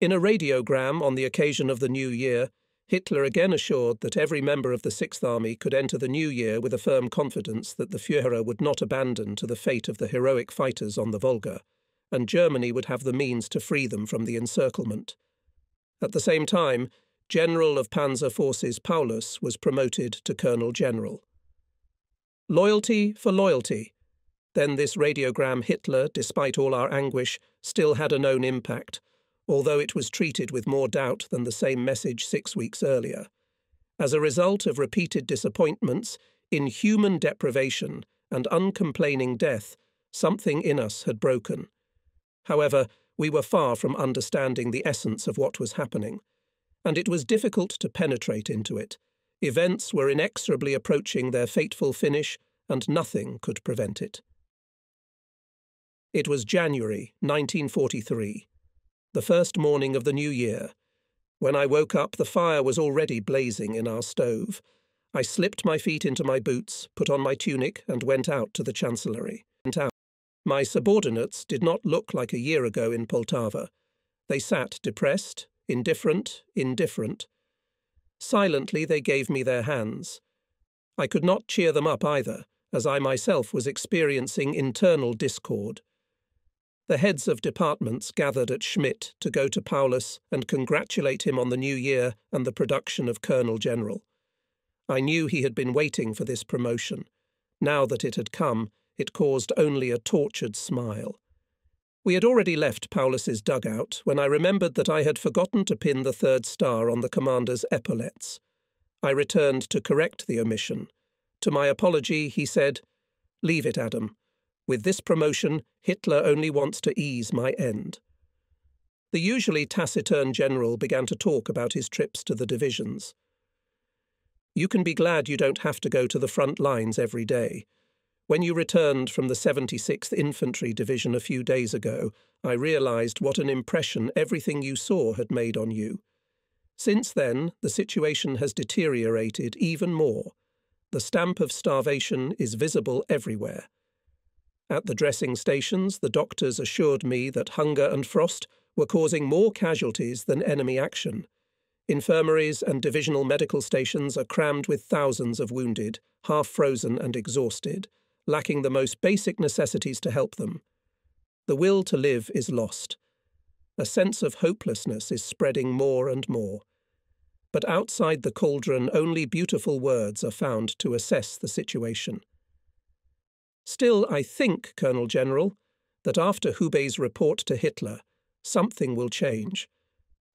In a radiogram on the occasion of the New Year, Hitler again assured that every member of the Sixth Army could enter the new year with a firm confidence that the Führer would not abandon to the fate of the heroic fighters on the Volga, and Germany would have the means to free them from the encirclement. At the same time, General of Panzer Forces Paulus was promoted to Colonel General. Loyalty for loyalty. Then this radiogram Hitler, despite all our anguish, still had a known impact although it was treated with more doubt than the same message six weeks earlier. As a result of repeated disappointments, inhuman deprivation, and uncomplaining death, something in us had broken. However, we were far from understanding the essence of what was happening, and it was difficult to penetrate into it. Events were inexorably approaching their fateful finish, and nothing could prevent it. It was January 1943 the first morning of the new year. When I woke up, the fire was already blazing in our stove. I slipped my feet into my boots, put on my tunic, and went out to the chancellery. My subordinates did not look like a year ago in Poltava. They sat depressed, indifferent, indifferent. Silently they gave me their hands. I could not cheer them up either, as I myself was experiencing internal discord. The heads of departments gathered at Schmidt to go to Paulus and congratulate him on the new year and the production of Colonel General. I knew he had been waiting for this promotion. Now that it had come, it caused only a tortured smile. We had already left Paulus's dugout when I remembered that I had forgotten to pin the third star on the commander's epaulets. I returned to correct the omission. To my apology, he said, Leave it, Adam. With this promotion, Hitler only wants to ease my end. The usually taciturn general began to talk about his trips to the divisions. You can be glad you don't have to go to the front lines every day. When you returned from the 76th Infantry Division a few days ago, I realized what an impression everything you saw had made on you. Since then, the situation has deteriorated even more. The stamp of starvation is visible everywhere. At the dressing stations, the doctors assured me that hunger and frost were causing more casualties than enemy action. Infirmaries and divisional medical stations are crammed with thousands of wounded, half frozen and exhausted, lacking the most basic necessities to help them. The will to live is lost. A sense of hopelessness is spreading more and more. But outside the cauldron, only beautiful words are found to assess the situation. Still, I think, Colonel General, that after Hube's report to Hitler, something will change.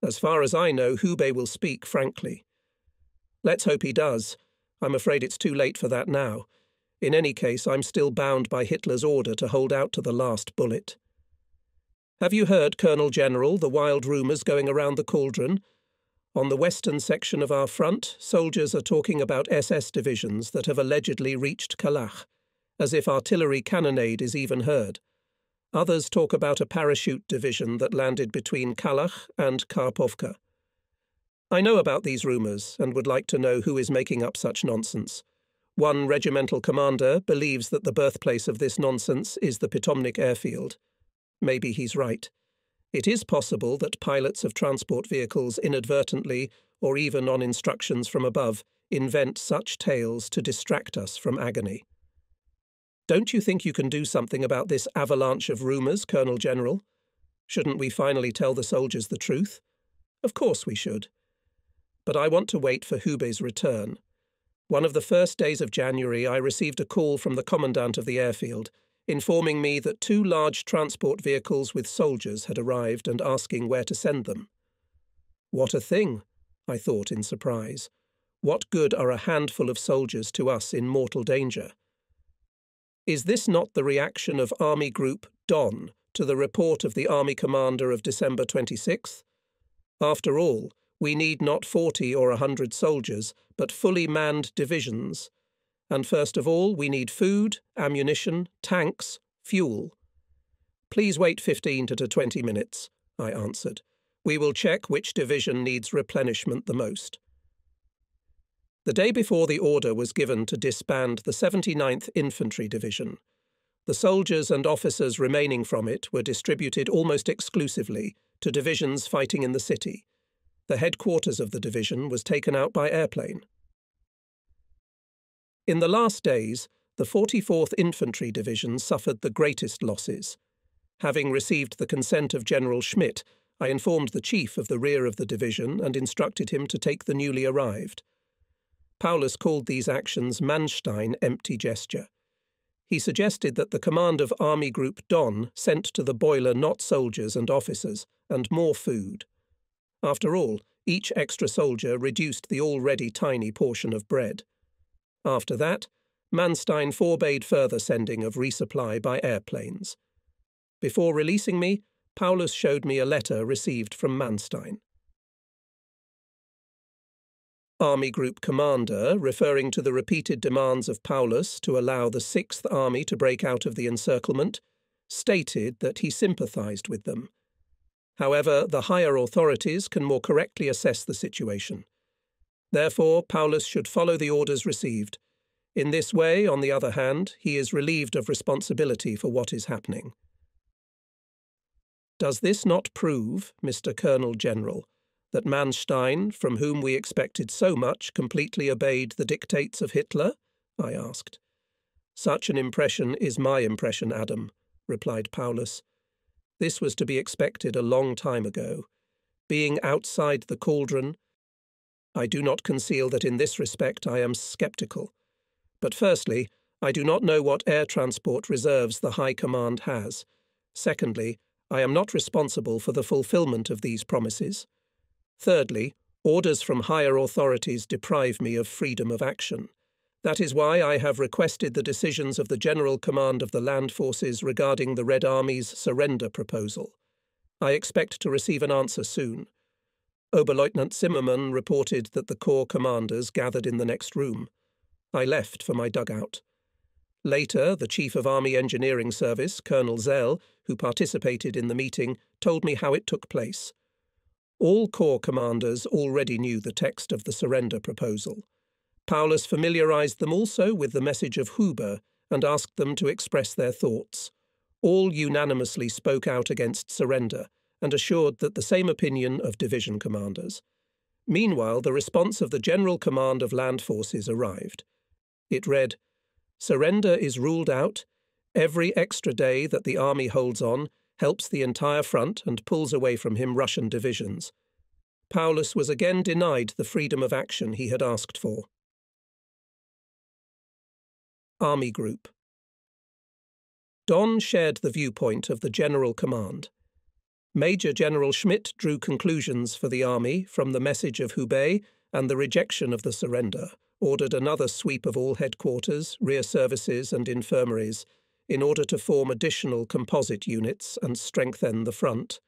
As far as I know, Hube will speak frankly. Let's hope he does. I'm afraid it's too late for that now. In any case, I'm still bound by Hitler's order to hold out to the last bullet. Have you heard, Colonel General, the wild rumours going around the cauldron? On the western section of our front, soldiers are talking about SS divisions that have allegedly reached Kalach as if artillery cannonade is even heard. Others talk about a parachute division that landed between Kalach and Karpovka. I know about these rumours and would like to know who is making up such nonsense. One regimental commander believes that the birthplace of this nonsense is the Pitomnik airfield. Maybe he's right. It is possible that pilots of transport vehicles inadvertently, or even on instructions from above, invent such tales to distract us from agony. Don't you think you can do something about this avalanche of rumours, Colonel General? Shouldn't we finally tell the soldiers the truth? Of course we should. But I want to wait for Hube's return. One of the first days of January, I received a call from the commandant of the airfield, informing me that two large transport vehicles with soldiers had arrived and asking where to send them. What a thing, I thought in surprise. What good are a handful of soldiers to us in mortal danger? Is this not the reaction of Army Group Don to the report of the Army Commander of December 26th? After all, we need not 40 or a 100 soldiers, but fully manned divisions. And first of all, we need food, ammunition, tanks, fuel. Please wait 15 to 20 minutes, I answered. We will check which division needs replenishment the most. The day before the order was given to disband the 79th Infantry Division, the soldiers and officers remaining from it were distributed almost exclusively to divisions fighting in the city. The headquarters of the division was taken out by airplane. In the last days, the 44th Infantry Division suffered the greatest losses. Having received the consent of General Schmidt, I informed the chief of the rear of the division and instructed him to take the newly arrived. Paulus called these actions Manstein empty gesture. He suggested that the command of Army Group Don sent to the boiler not soldiers and officers, and more food. After all, each extra soldier reduced the already tiny portion of bread. After that, Manstein forbade further sending of resupply by airplanes. Before releasing me, Paulus showed me a letter received from Manstein. Army Group Commander, referring to the repeated demands of Paulus to allow the Sixth Army to break out of the encirclement, stated that he sympathised with them. However, the higher authorities can more correctly assess the situation. Therefore, Paulus should follow the orders received. In this way, on the other hand, he is relieved of responsibility for what is happening. Does this not prove, Mr. Colonel General, that Manstein, from whom we expected so much, completely obeyed the dictates of Hitler? I asked. Such an impression is my impression, Adam, replied Paulus. This was to be expected a long time ago. Being outside the cauldron, I do not conceal that in this respect I am sceptical. But firstly, I do not know what air transport reserves the High Command has. Secondly, I am not responsible for the fulfilment of these promises. Thirdly, orders from higher authorities deprive me of freedom of action. That is why I have requested the decisions of the General Command of the Land Forces regarding the Red Army's surrender proposal. I expect to receive an answer soon. Oberleutnant Zimmermann reported that the Corps commanders gathered in the next room. I left for my dugout. Later, the Chief of Army Engineering Service, Colonel Zell, who participated in the meeting, told me how it took place. All Corps commanders already knew the text of the surrender proposal. Paulus familiarized them also with the message of Hube and asked them to express their thoughts. All unanimously spoke out against surrender and assured that the same opinion of division commanders. Meanwhile, the response of the General Command of Land Forces arrived. It read, Surrender is ruled out. Every extra day that the army holds on helps the entire front and pulls away from him Russian divisions. Paulus was again denied the freedom of action he had asked for. Army Group Don shared the viewpoint of the General Command. Major General Schmidt drew conclusions for the Army from the message of Hube and the rejection of the surrender, ordered another sweep of all headquarters, rear services, and infirmaries in order to form additional composite units and strengthen the front.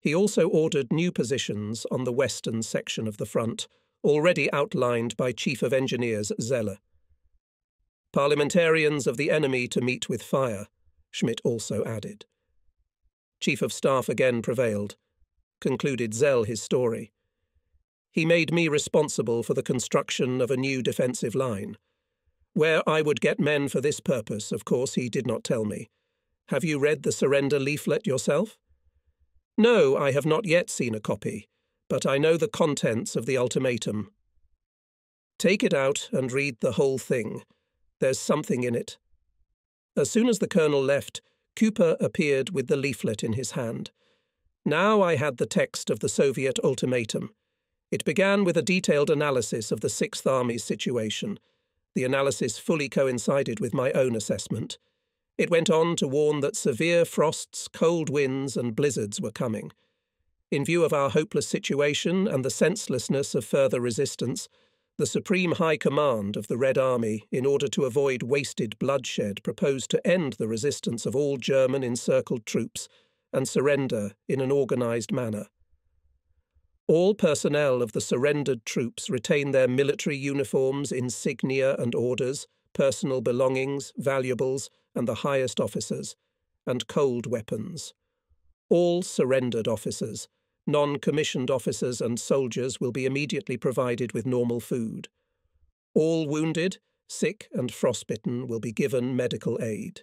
He also ordered new positions on the western section of the front, already outlined by Chief of Engineers Zeller. Parliamentarians of the enemy to meet with fire, Schmidt also added. Chief of Staff again prevailed, concluded Zell his story. He made me responsible for the construction of a new defensive line. Where I would get men for this purpose, of course, he did not tell me. Have you read the surrender leaflet yourself? No, I have not yet seen a copy, but I know the contents of the ultimatum. Take it out and read the whole thing. There's something in it. As soon as the colonel left, Küpper appeared with the leaflet in his hand. Now I had the text of the Soviet ultimatum. It began with a detailed analysis of the Sixth Army's situation. The analysis fully coincided with my own assessment. It went on to warn that severe frosts, cold winds, and blizzards were coming. In view of our hopeless situation and the senselessness of further resistance, the Supreme High Command of the Red Army, in order to avoid wasted bloodshed, proposed to end the resistance of all German encircled troops and surrender in an organised manner. All personnel of the surrendered troops retain their military uniforms, insignia, and orders, personal belongings, valuables, and the highest officers, and cold weapons. All surrendered officers, non commissioned officers and soldiers will be immediately provided with normal food. All wounded, sick, and frostbitten will be given medical aid.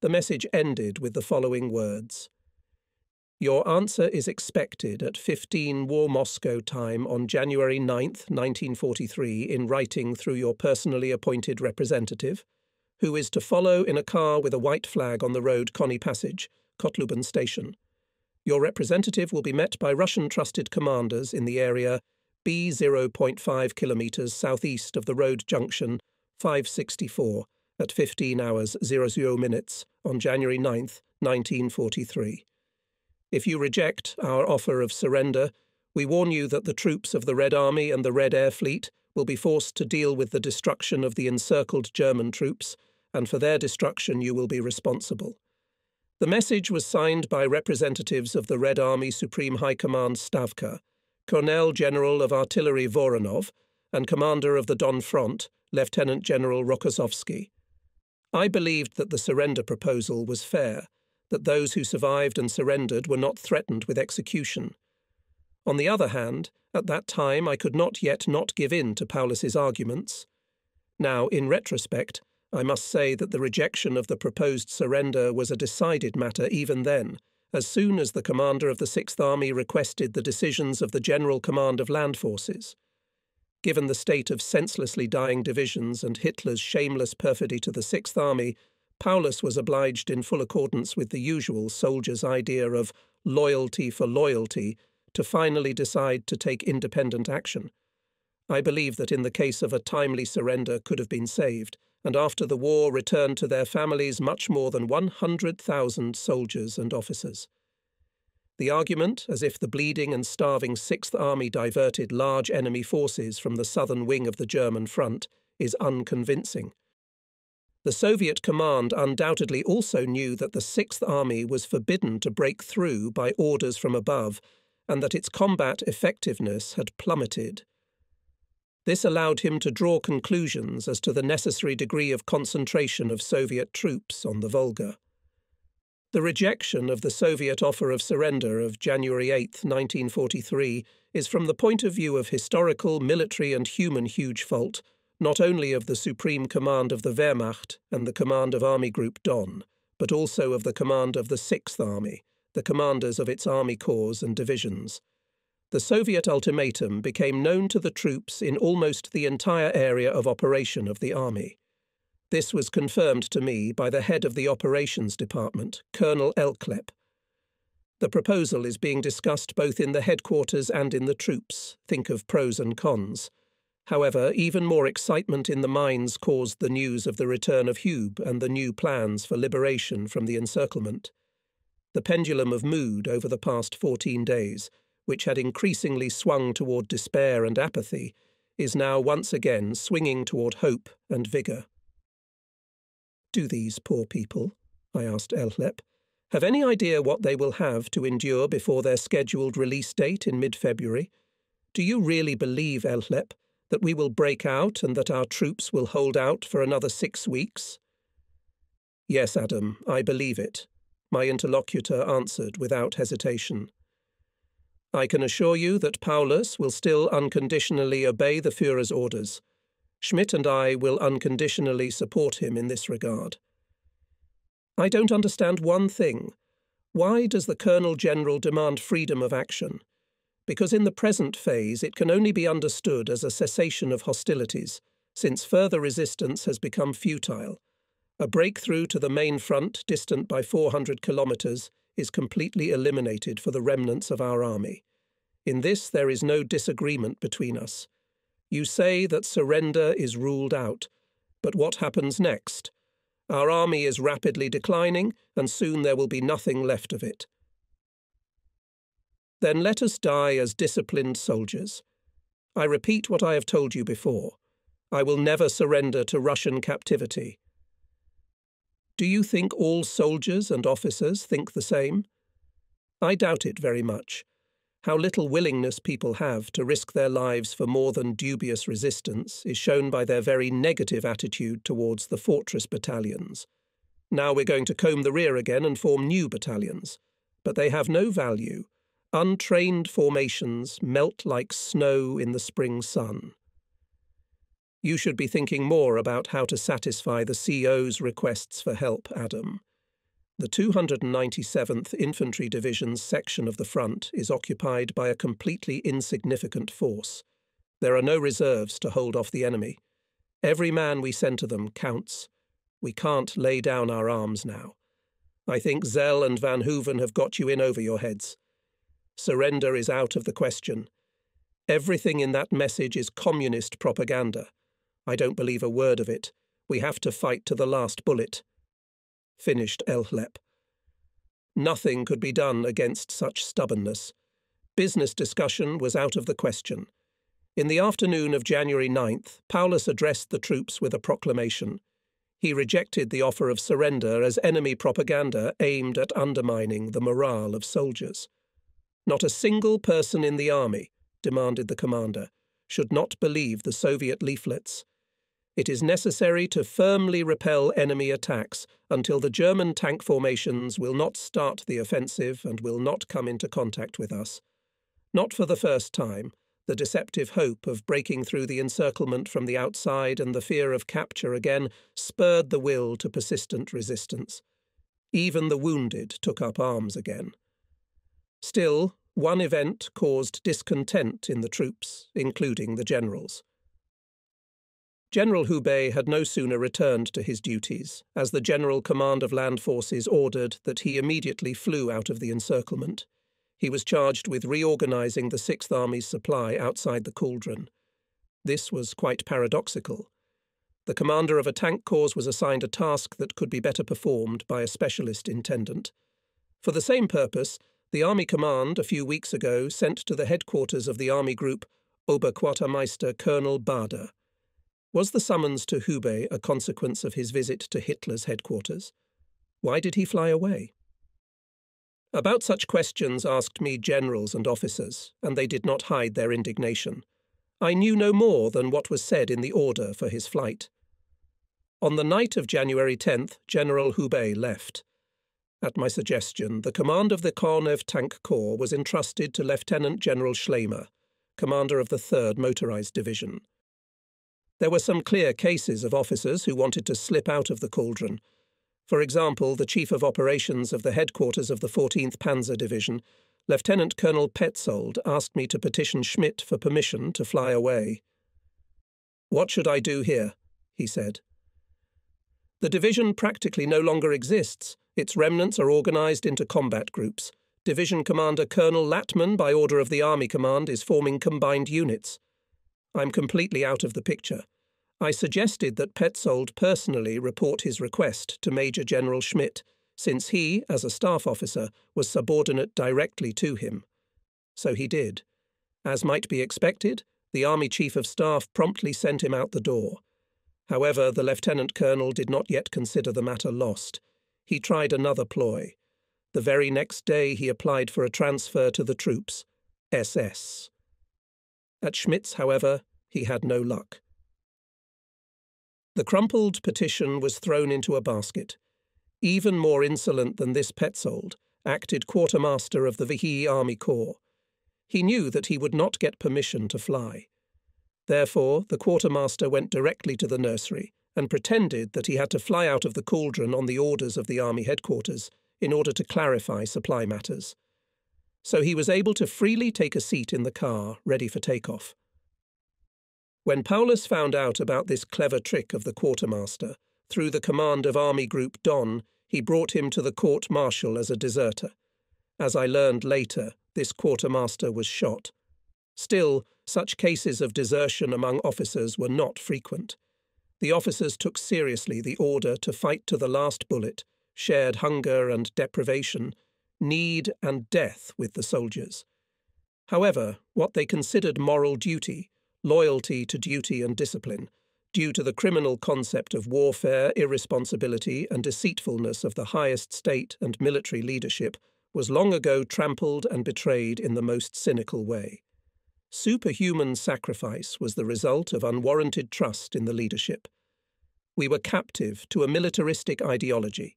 The message ended with the following words Your answer is expected at 15 War Moscow time on January 9th, 1943, in writing through your personally appointed representative, who is to follow in a car with a white flag on the road Konni Passage, Kotluban Station. Your representative will be met by Russian trusted commanders in the area B 0.5 kilometres southeast of the road junction 564 at 15 hours 00 minutes on January 9th, 1943. If you reject our offer of surrender, we warn you that the troops of the Red Army and the Red Air Fleet will be forced to deal with the destruction of the encircled German troops, and for their destruction you will be responsible. The message was signed by representatives of the Red Army Supreme High Command Stavka, Colonel General of Artillery Voronov, and Commander of the Don Front, Lieutenant General Rokossovsky. I believed that the surrender proposal was fair, that those who survived and surrendered were not threatened with execution. On the other hand, at that time I could not yet not give in to Paulus's arguments. Now, in retrospect, I must say that the rejection of the proposed surrender was a decided matter even then, as soon as the commander of the Sixth Army requested the decisions of the General Command of Land Forces. Given the state of senselessly dying divisions and Hitler's shameless perfidy to the Sixth Army, Paulus was obliged, in full accordance with the usual soldier's idea of loyalty for loyalty, to finally decide to take independent action. I believe that in the case of a timely surrender could have been saved, and after the war returned to their families much more than 100,000 soldiers and officers. The argument, as if the bleeding and starving Sixth Army diverted large enemy forces from the southern wing of the German front, is unconvincing. The Soviet command undoubtedly also knew that the Sixth Army was forbidden to break through by orders from above, and that its combat effectiveness had plummeted. This allowed him to draw conclusions as to the necessary degree of concentration of Soviet troops on the Volga. The rejection of the Soviet offer of surrender of January 8, 1943, is from the point of view of historical, military, and human huge fault, not only of the Supreme Command of the Wehrmacht and the Command of Army Group Don, but also of the command of the Sixth Army, the commanders of its army corps and divisions. The Soviet ultimatum became known to the troops in almost the entire area of operation of the army. This was confirmed to me by the head of the Operations Department, Colonel Elchlepp. The proposal is being discussed both in the headquarters and in the troops. Think of pros and cons. However, even more excitement in the mines caused the news of the return of Hube and the new plans for liberation from the encirclement. The pendulum of mood over the past 14 days, which had increasingly swung toward despair and apathy, is now once again swinging toward hope and vigour. Do these poor people, I asked Elchlepp, have any idea what they will have to endure before their scheduled release date in mid February? Do you really believe, Elchlepp, that we will break out and that our troops will hold out for another six weeks? Yes, Adam, I believe it, my interlocutor answered without hesitation. I can assure you that Paulus will still unconditionally obey the Führer's orders, Schmidt and I will unconditionally support him in this regard. I don't understand one thing. Why does the Colonel General demand freedom of action? Because in the present phase it can only be understood as a cessation of hostilities, since further resistance has become futile. A breakthrough to the main front, distant by 400 kilometres, is completely eliminated for the remnants of our army. In this there is no disagreement between us. You say that surrender is ruled out, but what happens next? Our army is rapidly declining, and soon there will be nothing left of it. Then let us die as disciplined soldiers. I repeat what I have told you before. I will never surrender to Russian captivity. Do you think all soldiers and officers think the same? I doubt it very much how little willingness people have to risk their lives for more than dubious resistance is shown by their very negative attitude towards the fortress battalions. Now we're going to comb the rear again and form new battalions. But they have no value. Untrained formations melt like snow in the spring sun. You should be thinking more about how to satisfy the CO's requests for help, Adam. The 297th Infantry Division's section of the front is occupied by a completely insignificant force. There are no reserves to hold off the enemy. Every man we send to them counts. We can't lay down our arms now. I think Zell and Van Hooven have got you in over your heads. Surrender is out of the question. Everything in that message is communist propaganda. I don't believe a word of it. We have to fight to the last bullet finished Elchlepp. Nothing could be done against such stubbornness. Business discussion was out of the question. In the afternoon of January 9th, Paulus addressed the troops with a proclamation. He rejected the offer of surrender as enemy propaganda aimed at undermining the morale of soldiers. Not a single person in the army, demanded the commander, should not believe the Soviet leaflets it is necessary to firmly repel enemy attacks until the German tank formations will not start the offensive and will not come into contact with us. Not for the first time, the deceptive hope of breaking through the encirclement from the outside and the fear of capture again spurred the will to persistent resistance. Even the wounded took up arms again. Still, one event caused discontent in the troops, including the generals. General Hube had no sooner returned to his duties, as the General Command of Land Forces ordered that he immediately flew out of the encirclement. He was charged with reorganizing the Sixth Army's supply outside the cauldron. This was quite paradoxical. The commander of a tank corps was assigned a task that could be better performed by a specialist intendant. For the same purpose, the Army Command a few weeks ago sent to the headquarters of the Army Group Oberquartermeister Colonel Bader. Was the summons to Hube a consequence of his visit to Hitler's headquarters? Why did he fly away? About such questions asked me generals and officers, and they did not hide their indignation. I knew no more than what was said in the order for his flight. On the night of January 10th, General Hube left. At my suggestion, the command of the Kornev Tank Corps was entrusted to Lieutenant General Schlömer, commander of the 3rd Motorized Division. There were some clear cases of officers who wanted to slip out of the cauldron. For example, the Chief of Operations of the headquarters of the 14th Panzer Division, Lieutenant Colonel Petzold, asked me to petition Schmidt for permission to fly away. What should I do here? he said. The division practically no longer exists. Its remnants are organised into combat groups. Division Commander Colonel Lattmann, by order of the Army Command, is forming combined units. I'm completely out of the picture. I suggested that Petzold personally report his request to Major General Schmidt, since he, as a staff officer, was subordinate directly to him. So he did. As might be expected, the Army Chief of Staff promptly sent him out the door. However, the Lieutenant Colonel did not yet consider the matter lost. He tried another ploy. The very next day he applied for a transfer to the troops, SS. At Schmidt's, however, he had no luck. The crumpled petition was thrown into a basket. Even more insolent than this Petzold acted quartermaster of the Vichy Army Corps. He knew that he would not get permission to fly. Therefore, the quartermaster went directly to the nursery and pretended that he had to fly out of the cauldron on the orders of the army headquarters in order to clarify supply matters. So he was able to freely take a seat in the car, ready for takeoff. When Paulus found out about this clever trick of the quartermaster, through the command of Army Group Don, he brought him to the court martial as a deserter. As I learned later, this quartermaster was shot. Still, such cases of desertion among officers were not frequent. The officers took seriously the order to fight to the last bullet, shared hunger and deprivation, need and death with the soldiers. However, what they considered moral duty loyalty to duty and discipline, due to the criminal concept of warfare, irresponsibility, and deceitfulness of the highest state and military leadership, was long ago trampled and betrayed in the most cynical way. Superhuman sacrifice was the result of unwarranted trust in the leadership. We were captive to a militaristic ideology.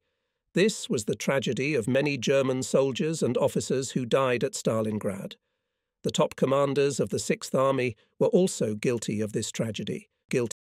This was the tragedy of many German soldiers and officers who died at Stalingrad. The top commanders of the Sixth Army were also guilty of this tragedy, guilty